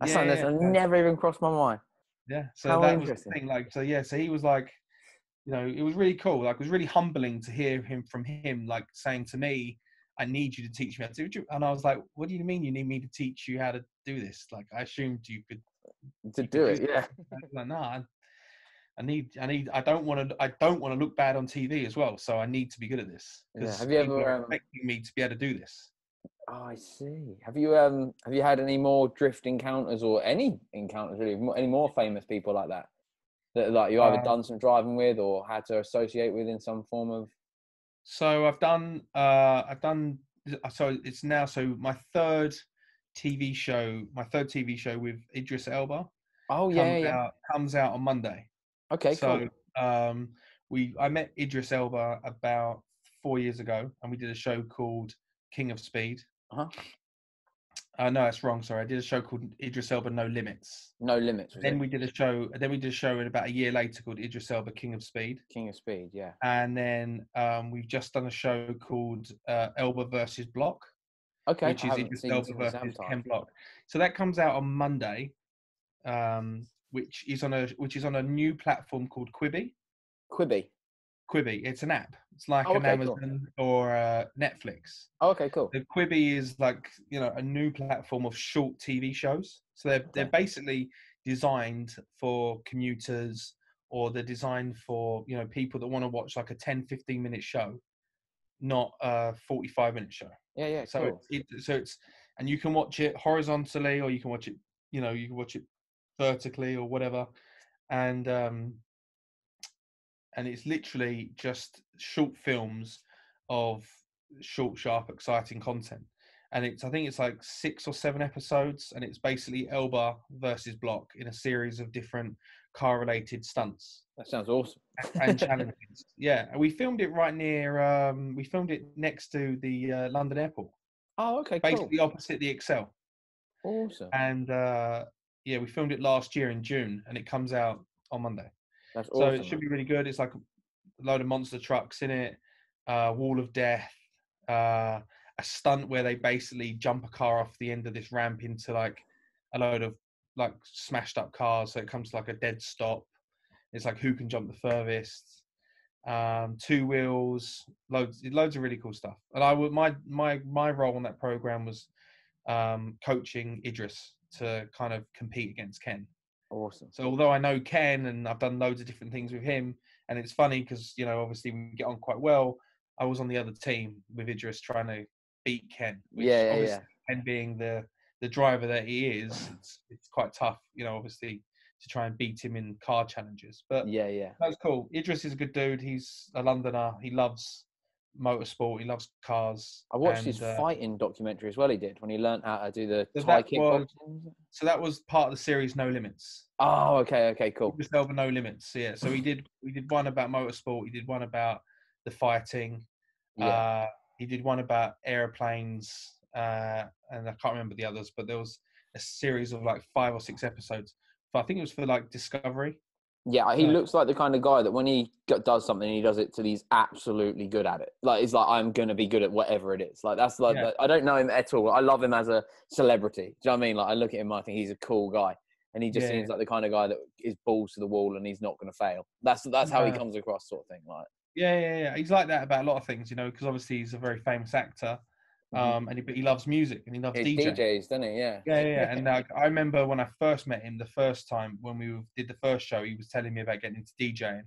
That's Yeah, something that's yeah, never even crossed my mind. Yeah, so How that was the interesting. thing. Like, so yeah, so he was like, you know, it was really cool. Like, it was really humbling to hear him from him, like saying to me, "I need you to teach me how to do." it." And I was like, "What do you mean you need me to teach you how to do this?" Like, I assumed you could To do could it. do Yeah. [LAUGHS] Like, no, I, need, I need, I don't want to, I don't want to look bad on TV as well. So I need to be good at this. Yeah, have you ever, are um, expecting me to be able to do this? Oh, I see. Have you um have you had any more drift encounters or any encounters really? Any more famous people like that that like you either Uh, done some driving with or had to associate with in some form of? So I've done, uh, I've done. So it's now so my third TV show, my third TV show with Idris Elba Oh comes yeah, yeah. out comes out on Monday. Okay, so cool. um, we I met Idris Elba about four years ago, and we did a show called King of Speed. Uh-huh. Uh, no, that's wrong. Sorry, I did a show called Idris Elba No Limits. No limits. Then it? we did a show. Then we did a show in about a year later called Idris Elba King of Speed. King of Speed. Yeah. And then um, we've just done a show called uh, Elba versus Block, Okay. which I is Idris Elba some of this versus Ken. Block. So that comes out on Monday, um, which is on a which is on a new platform called Quibi. Quibi. Quibi. It's an app. It's like Oh, an okay, cool. Amazon or uh, Netflix. Oh, okay, cool. The Quibi is like you know a new platform of short TV shows. So they're they're basically designed for commuters or they're designed for you know people that want to watch like a 10 15 minute show not a 45 minute show Yeah, yeah, so cool. it, it so it's and you can watch it horizontally or you can watch it you know you can watch it vertically or whatever and um and it's literally just short films of short sharp exciting content and it's i think it's like six or seven episodes and it's basically elba versus block in a series of different car related stunts That sounds awesome. and challenges [LAUGHS] yeah and we filmed it right near um we filmed it next to the uh, london airport Oh, okay, cool. basically opposite the excel Awesome. and uh yeah we filmed it last year in june and it comes out on monday. That's so awesome. it should be really good. It's like a load of monster trucks in it uh wall of death uh a stunt where they basically jump a car off the end of this ramp into like a load of like smashed up cars so it comes to like a dead stop. It's like who can jump the furthest. Um two wheels loads loads of really cool stuff. And i would my my my role on that program was um coaching idris to kind of compete against ken Awesome. so although I know Ken and I've done loads of different things with him, and it's funny because you know obviously we get on quite well. I was on the other team with Idris trying to beat Ken. Which Yeah, yeah, obviously yeah. Ken being the the driver that he is, it's, it's quite tough, you know, obviously to try and beat him in car challenges. But Yeah, yeah. that's cool. Idris is a good dude. He's a Londoner. He loves motorsport. He loves cars. I watched and, his uh, fighting documentary as well. He did when he learned how to do the So Thai that was- kickboxing. So that was part of the series No Limits. Oh, okay, okay, cool. Idris Elba No Limits. Yeah. So we did we did one about motorsport. He did one about the fighting. Yeah, Uh, he did one about airplanes, uh, and I can't remember the others, but there was a series of like five or six episodes. But I think it was for like Discovery. Yeah, he Yeah. looks like the kind of guy that when he does something, he does it till he's absolutely good at it. Like he's like, I'm gonna be good at whatever it is. Like that's like Yeah. the- I don't know him at all. I love him as a celebrity. Do you know what I mean? Like I look at him, I think he's a cool guy, and he just Yeah, seems like the kind of guy that is balls to the wall and he's not gonna fail. That's that's how he comes across, sort of thing. Like Yeah, yeah, yeah. He's like that about a lot of things, you know, because obviously he's a very famous actor, um, and he, but he loves music and he loves he's DJing. DJs, doesn't he? Yeah. Yeah, yeah, yeah. And like, [LAUGHS] I remember when I first met him the first time when we did the first show, he was telling me about getting into DJing,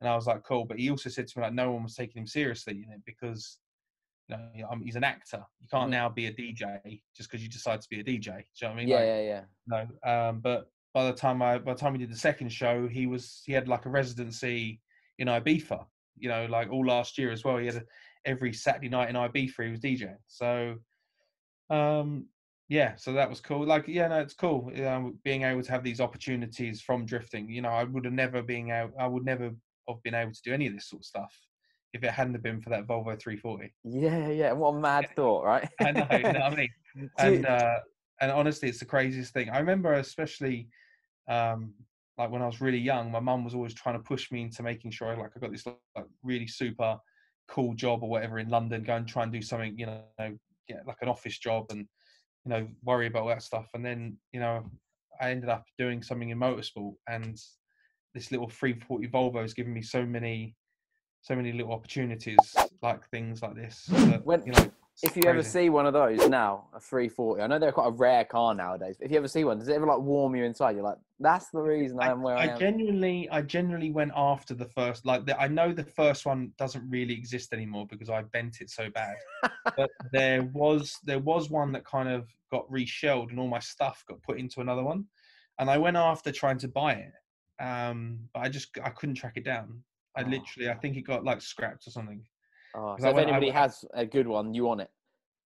and I was like, cool. But he also said to me like, no one was taking him seriously in it because, you know, he's an actor. You can't Mhm. now be a DJ just because you decide to be a DJ. Do you know what I mean? yeah, Like, yeah, yeah. no. Um, but by the time I by the time we did the second show, he was he had like a residency in Ibiza. You know, like all last year as well. He had a, every Saturday night in Ibiza he was DJing. So, um, yeah, so that was cool. Like, yeah, no, it's cool. Um, being able to have these opportunities from drifting. You know, I would have never been out. I would never have been able to do any of this sort of stuff if it hadn't have been for that Volvo 340. Yeah, yeah. What a mad thought, right? I know, you know what I mean? [LAUGHS] And uh, and honestly, it's the craziest thing. I remember, especially um, like when I was really young, my mum was always trying to push me into making sure, I like, I got this like really super cool job or whatever in London. Go and try and do something, you know, get like an office job and you know worry about all that stuff. And then you know, I ended up doing something in motorsport, and this little 340 Volvo has given me so many. So many little opportunities, like things like this. That, When- you know, if you ever see one of those now, a 340, I know they're quite a rare car nowadays, but if you ever see one, does it ever like warm you inside? You're like, that's the reason I, am where I, I am. genuinely, I genuinely went after the first. Like, the, I know the first one doesn't really exist anymore because I bent it so bad. but [LAUGHS] there was, there was one that kind of got reshelled, and all my stuff got put into another one. And I went after trying to buy it, um, but I just, I couldn't track it down. I Oh. literally, I think it got like scrapped or something. Oh, so if I anybody went- has a good one, you want it.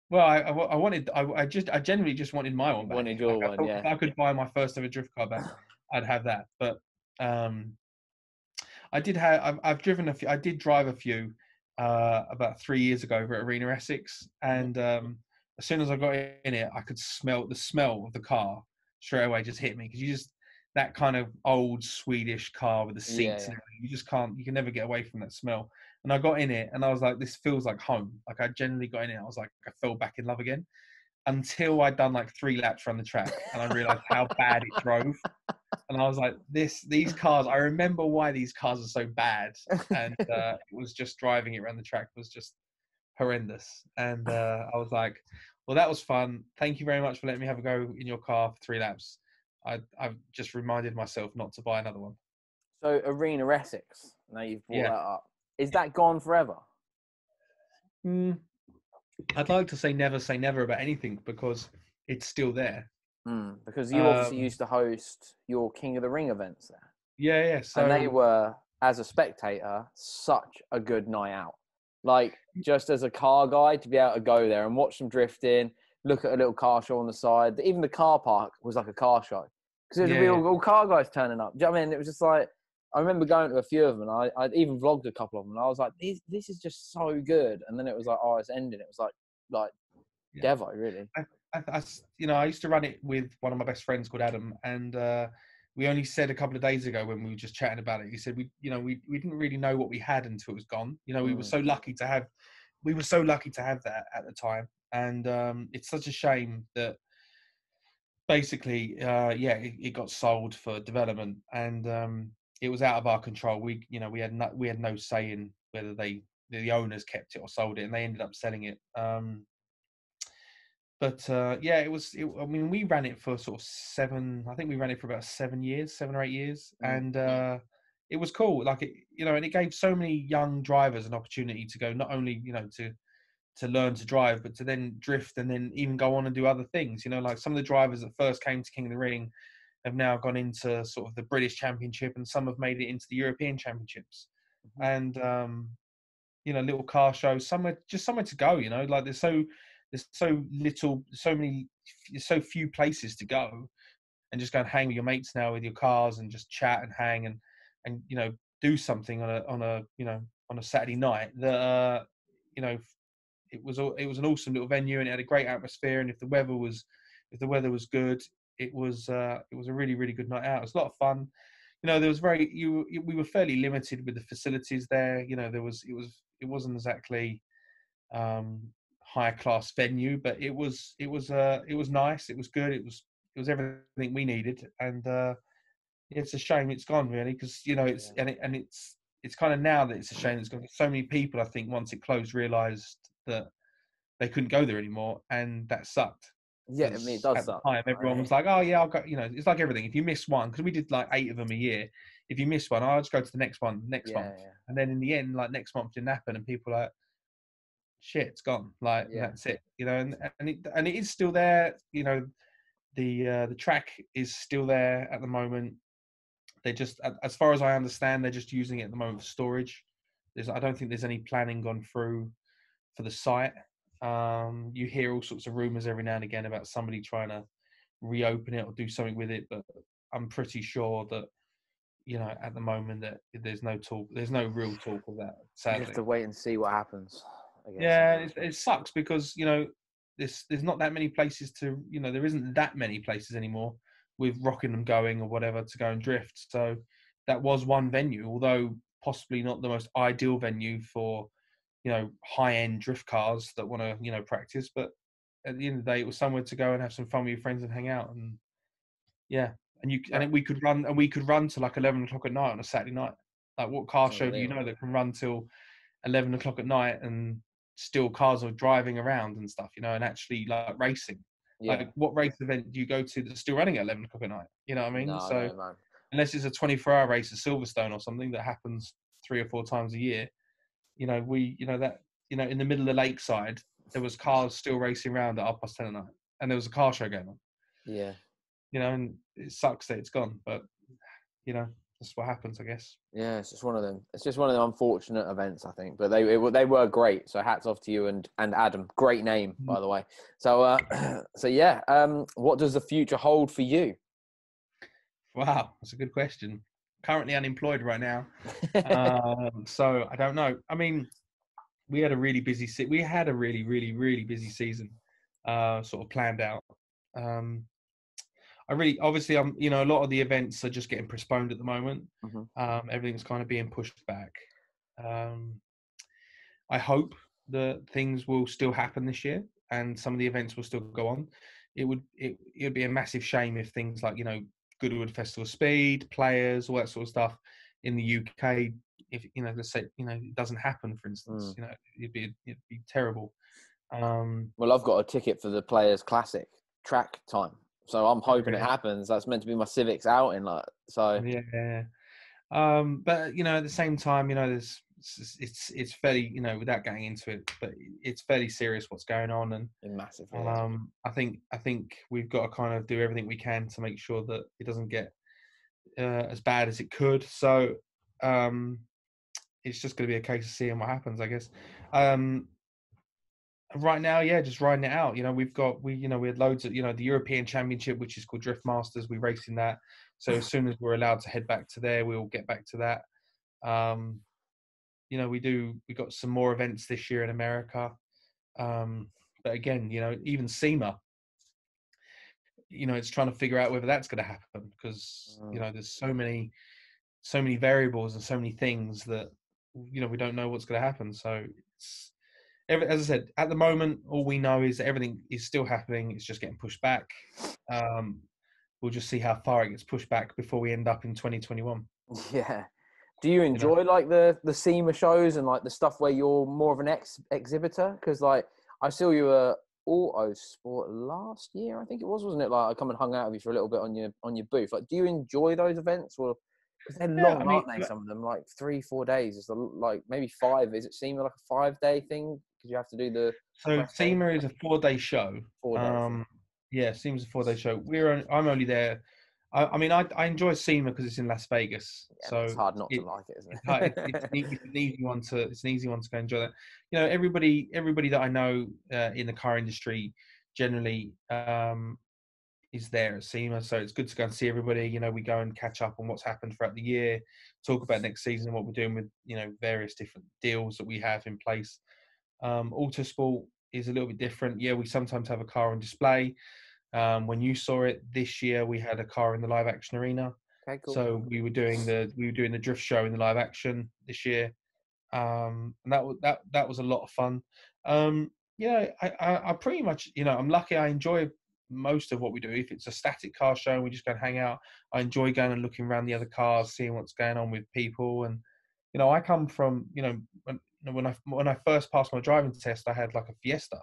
Well, I, I, wanted, I, I just, I genuinely just wanted my one back. Wanted your Like, I one, yeah. If I could buy my first ever drift car back, I'd have that. But um, I did have, I've, I've driven a few, I did drive a few uh, about three years ago over at Arena Essex, and um, as soon as I got in it, I could smell the smell of the car straight away. Just hit me because you just that kind of old Swedish car with the seats. Yeah, yeah. you just can't, you can never get away from that smell. And I got in it, and I was like, this feels like home. Like I genuinely got in it, I was like, I fell back in love again. Until I'd done like three laps around the track, and I realised how bad it drove. And I was like, this, these cars. I remember why these cars are so bad, and uh, it was just driving it around the track was just horrendous. And uh, I was like, well, that was fun. Thank you very much for letting me have a go in your car for three laps. I, I've just reminded myself not to buy another one. So Arena Essex, now you've brought Yeah. that up. Is that gone forever? Mm, I'd like to say never say never about anything because it's still there. Mm, because you obviously Um, used to host your King of the Ring events there. Yeah, yeah. So and they were, as a spectator, such a good night out. Like, just as a car guy, to be able to go there and watch them drifting, look at a little car show on the side. Even the car park was like a car show because it was Yeah, real, yeah. all car guys turning up. Do you know what I mean? It was just like I remember going to a few of them, and I I even vlogged a couple of them, and I was like, "This this is just so good." And then it was like, "Oh, it's ending." It was like like Yeah. Devo, really. I, I s- you know, I used to run it with one of my best friends called Adam, and uh, we only said a couple of days ago when we were just chatting about it. He said we, you know, we we didn't really know what we had until it was gone. You know, we were Mm. so lucky to have, we were so lucky to have that at the time, and um, it's such a shame that basically, uh, yeah, it, it got sold for development, and um, it was out of our control. We, you know, we had no, we had no say in whether they the owners kept it or sold it, and they ended up selling it. Um, but uh, yeah, it was. It, I mean, we ran it for sort of seven. I think we ran it for about seven years, seven or eight years, Mm. and uh, it was cool. Like it, you know, and it gave so many young drivers an opportunity to go not only you know to to learn to drive, but to then drift and then even go on and do other things. You know, like some of the drivers that first came to King of the Ring have now gone into sort of the British Championship, and some have made it into the European Championships. Mhm. And um, you know, little car shows, somewhere just somewhere to go. You know, like there's so there's so little, so many, so few places to go, and just go and hang with your mates now with your cars and just chat and hang and and you know do something on a on a you know on a Saturday night that uh, you know it was it was an awesome little venue and it had a great atmosphere and if the weather was if the weather was good it was uh, it was a really really good night out. It was a lot of fun. you know there was very you we were fairly limited with the facilities there. You know there was it was it wasn't exactly um, higher class venue, but it was it was uh it was nice. It was good. It was it was everything we needed, and uh, it's a shame it's gone really because you know it's Yeah. and it, and it's it's kind of now that it's a shame it's gone. So many people I think once it closed realised that they couldn't go there anymore, and that sucked. Yeah, I mean, it does at suck. the time, everyone right? was like, "Oh yeah, I'll go." You know, it's like everything. If you miss one, because we did like eight of them a year. If you miss one, I'll just go to the next one next yeah, month. yeah. And then in the end, like next month didn't happen, and people are like, "Shit, it's gone." Like Yeah. that's it. You know, and and it and it is still there. You know, the uh, the track is still there at the moment. They just, as far as I understand, they're just using it at the moment for storage. There's, I don't think there's any planning gone through for the site. Um, you hear all sorts of rumors every now and again about somebody trying to reopen it or do something with it, but I'm pretty sure that you know at the moment that there's no talk, there's no real talk of that. You Sadly, have to wait and see what happens. I guess. yeah, it, it sucks because you know there's there's not that many places to you know there isn't that many places anymore with Rockingham going or whatever to go and drift. So that was one venue, although possibly not the most ideal venue for you know high end drift cars that want to you know practice. But at the end of the day, it was somewhere to go and have some fun with your friends and hang out and yeah. And you and we could run and we could run to like eleven o'clock at night on a Saturday night. Like what car show do you know that can run till eleven o'clock at night and still cars are driving around and stuff, you know, and actually like racing. Yeah. Like what race event do you go to that's still running at eleven o'clock at night? You know what I mean? no, so no, unless it's a twenty four hour race at Silverstone or something that happens three or four times a year, you know, we you know that you know, in the middle of the lakeside, there was cars still racing around at half past ten at night. And there was a car show going on. Yeah. You know, and it sucks that it's gone, but you know, that's what happens, I guess. Yeah, it's just one of them. It's just one of the unfortunate events, I think. But they it, they were great. So hats off to you and and Adam. Great name, by the way. So uh, [CLEARS THROAT] so yeah. Um, what does the future hold for you? Wow, that's a good question. Currently unemployed right now. [LAUGHS] um, so I don't know. I mean, we had a really busy. Se- we had a really, really, really busy season, uh, sort of planned out. Um, I really, obviously, I'm. You know, a lot of the events are just getting postponed at the moment. Mhm. Um, everything's kind of being pushed back. Um, I hope that things will still happen this year, and some of the events will still go on. It would. It it would be a massive shame if things like you know Goodwood Festival Speed, players, all that sort of stuff in the UK if you know let's say you know it doesn't happen for instance Mm. you know it'd be it'd be terrible um well, I've got a ticket for the Players Classic track time, so I'm hoping it happens. That's meant to be my Civics outing, like so. yeah, yeah um but you know at the same time you know there's it's it's, it's fairly you know without getting into it but it's fairly serious what's going on and Massive. um i think i think we've got to kind of do everything we can to make sure that it doesn't get uh, as bad as it could. So um it's just going to be a case of seeing what happens i guess. Um right now yeah just riding it out you know we've got we you know we had loads of you know the european championship which is called drift masters we race in that. So as [LAUGHS] soon as we're allowed to head back to there we'll get back to that. Um you know we do we got some more events this year in america um but again you know even sema you know it's trying to figure out whether that's going to happen because you Mm. know there's so many so many variables and so many things that you know we don't know what's going to happen so it's as i said at the moment all we know is everything is still happening it's just getting pushed back um we'll just see how far it gets pushed back before we end up in 2021 [LAUGHS] Yeah. Do you enjoy like the the SEMA shows and like the stuff where you're more of an ex exhibitor? Because like I saw you at Autosport last year, I think it was, wasn't it? Like I come and hung out with you for a little bit on your on your booth. Like, do you enjoy those events or? Because they're Yeah, long, I mean, aren't they? Some of them, like three, four days. It's a, like maybe five. Is it SEMA like a five day thing? Because you have to do the so? SEMA is a four day show four days. um yeah seems a four day show we're on, i'm only there I, I mean I, I enjoy SEMA because it's in las vegas Yeah, so it's hard not it- to like it, isn't it? it's, it's, an easy one to it's an easy one to go enjoy that you know everybody everybody that i know uh, in the car industry generally um is there at SEMA, so it's good to go and see everybody. You know, we go and catch up on what's happened throughout the year, talk about next season and what we're doing with you know various different deals that we have in place. Um, Autosport is a little bit different. Yeah, we sometimes have a car on display. Um, when you saw it this year, we had a car in the live action arena. Okay, cool. So we were doing the we were doing the drift show in the live action this year, um, and that was that that was a lot of fun. Um, yeah, I, I, I pretty much you know I'm lucky. I enjoy most of what we do. If it's a static car show and we just go and hang out, I enjoy going and looking around the other cars, seeing what's going on with people. And you know, I come from you know when when I when I first passed my driving test, I had like a Fiesta,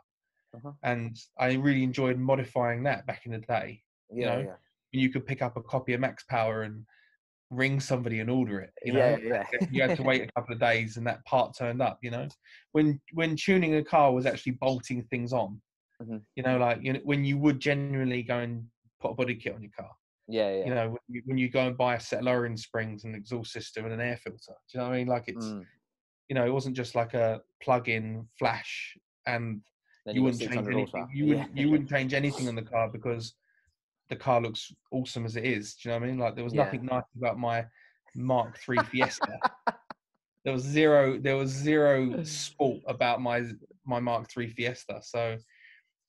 Uh-huh. and I really enjoyed modifying that back in the day. yeah, know, yeah, When you could pick up a copy of Max Power and ring somebody and order it. You know, yeah, yeah. you had to [LAUGHS] wait a couple of days and that part turned up you know when when tuning a car was actually bolting things on Mhm. you know like you know, when you would genuinely go and put a body kit on your car yeah, yeah. you know when you, when you go and buy a set of lowering springs and exhaust system and an air filter do you know what i mean like it's Mm. you know it wasn't just like a plug-in flash and Then you got wouldn't change anything. horsepower. you wouldn't you wouldn't change anything on the car because the car looks awesome as it is. Do you know what i mean? Like there was Yeah. nothing nice about my mark 3 [LAUGHS] fiesta. There was zero there was zero [LAUGHS] sport about my my mark 3 fiesta. So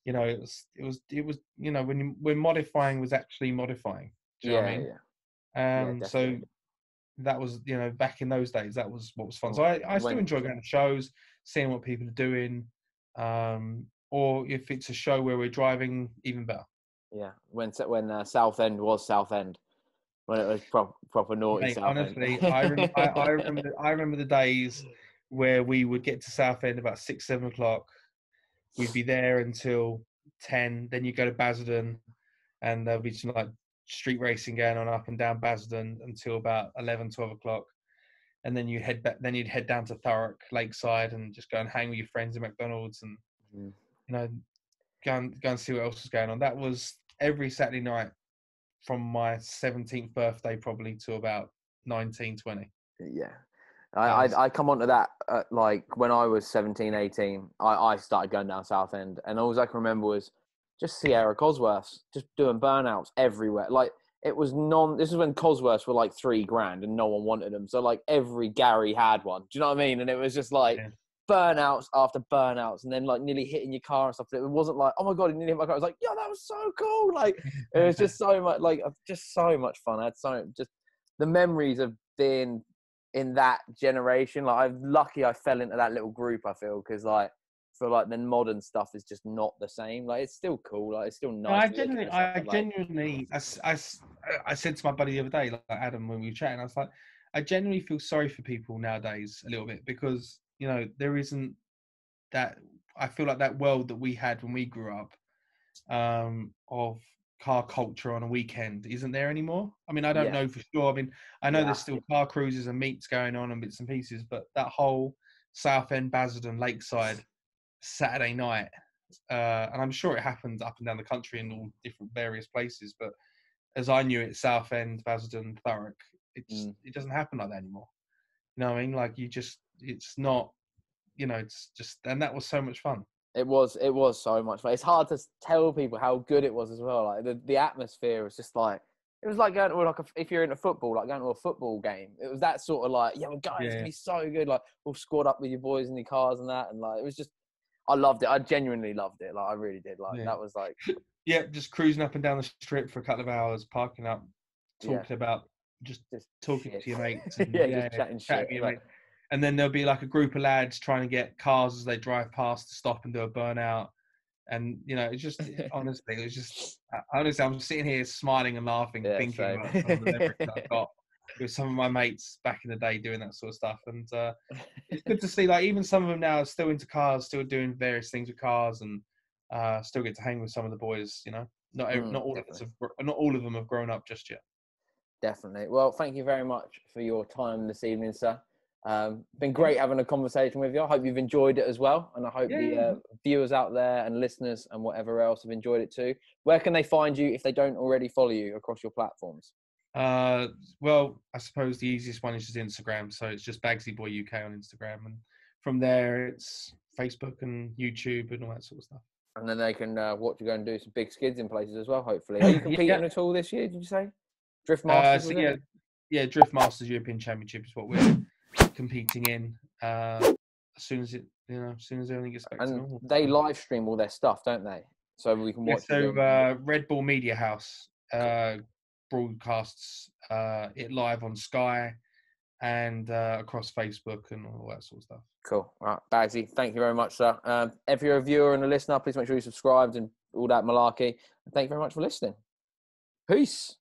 you know it was it was it was you know when you, when modifying was actually modifying. Do you know what i mean? yeah. um so that was you know back in those days that was what was fun. So i, I still When- enjoy going to shows seeing what people are doing um or if it's a show where we're driving even better. Yeah, when when uh, Southend was Southend, when it was pro- proper naughty Mate, honestly I, rem- I, I [LAUGHS] remember i remember the days where we would get to southend about six seven o'clock. We'd be there until 10 then you go to basildon and there'd be some like street racing going on up and down basildon until about 11 12 o'clock and then you head back then you'd head down to thurrock lakeside and just go and hang with your friends at mcdonald's and Mm. you know go and go and see what else was going on that was every saturday night from my 17th birthday probably to about 19 20 Yeah. I. I I come onto that uh, like when I was 17, 18, I, I started going down Southend, and all I can remember was just Sierra Cosworths just doing burnouts everywhere. Like it was non. This is when Cosworths were like three grand, and no one wanted them. So like every Gary had one. Do you know what I mean? And it was just like Yeah. burnouts after burnouts, and then like nearly hitting your car and stuff. It wasn't like oh my god, it nearly hit my car. It was like yeah, that was so cool. Like it was just so much like uh, just so much fun. I had so just the memories of being in that generation. Like I'm lucky I fell into that little group. I feel because like for like the modern stuff is just not the same. Like it's still cool. Like it's still nice. No. I to look at genuinely, I like, genuinely, I, I I said to my buddy the other day, like Adam, when we were chatting, I was like, I genuinely feel sorry for people nowadays a little bit because you know there isn't that. I feel like that world that we had when we grew up um, of car culture on a weekend isn't there anymore. I mean, I don't Yeah. know for sure. I mean, I know Yeah. there's still car cruises and meets going on and bits and pieces, but that whole Southend, Basildon, Lakeside Saturday night uh, and I'm sure it happens up and down the country in all different various places. But as I knew it, Southend, Basildon, Thurrock, it just, Mm. it doesn't happen like that anymore. You know what I mean? Like you just, it's not, you know, it's just, and that was so much fun. It was it was so much fun. It's hard to tell people how good it was as well. Like the, the atmosphere was just like it was like going to like a, if you're into football, like going to a football game. It was that sort of like yeah, we're going. It's gonna be so good. Like all squad up with your boys in your cars and that, and like it was just. I loved it. I genuinely loved it. Like I really did. Like Yeah. that was like [LAUGHS] Yeah, just cruising up and down the strip for a couple of hours, parking up, Yeah. talking about, just just talking shit. to your mates. [LAUGHS] yeah, and, just chatting chatting shit. like-. And then there'll be like a group of lads trying to get cars as they drive past to stop and do a burnout. And you know, it's just [LAUGHS] honestly, it was just uh, honestly, I'm sitting here smiling and laughing, Yeah, thinking same. about some of the I've got with some of my mates back in the day doing that sort of stuff. And uh, it's good to see, like even some of them now are still into cars, still doing various things with cars, and uh, still get to hang with some of the boys. You know, not Mm, not all of us have, not all of them have grown up just yet. Definitely. Well, thank you very much for your time this evening, sir. Um, been great having a conversation with you. I hope you've enjoyed it as well, and I hope Yeah, the uh, viewers out there and listeners and whatever else have enjoyed it too. Where can they find you if they don't already follow you across your platforms? Uh, well, I suppose the easiest one is just Instagram. So it's just Baggsy Boy UK on Instagram, and from there it's Facebook and YouTube and all that sort of stuff. And then they can uh, watch you go and do some big skids in places as well. Hopefully, are you [LAUGHS] Yeah. competing at all this year? Did you say Drift Uh, Masters? so was it? yeah, yeah, Drift Masters European Championship is what we're competing in. Uh, as soon as it, you know, as soon as everything gets back to normal. they live stream all their stuff, don't they? So we can Yeah, watch. so uh, Red Bull Media House uh, broadcasts uh, it live on Sky and uh, across Facebook and all that sort of stuff. Cool. All right, Baggsy, thank you very much, sir. Um, if you're a viewer and a listener, please make sure you subscribed and all that malarkey. And thank you very much for listening. Peace.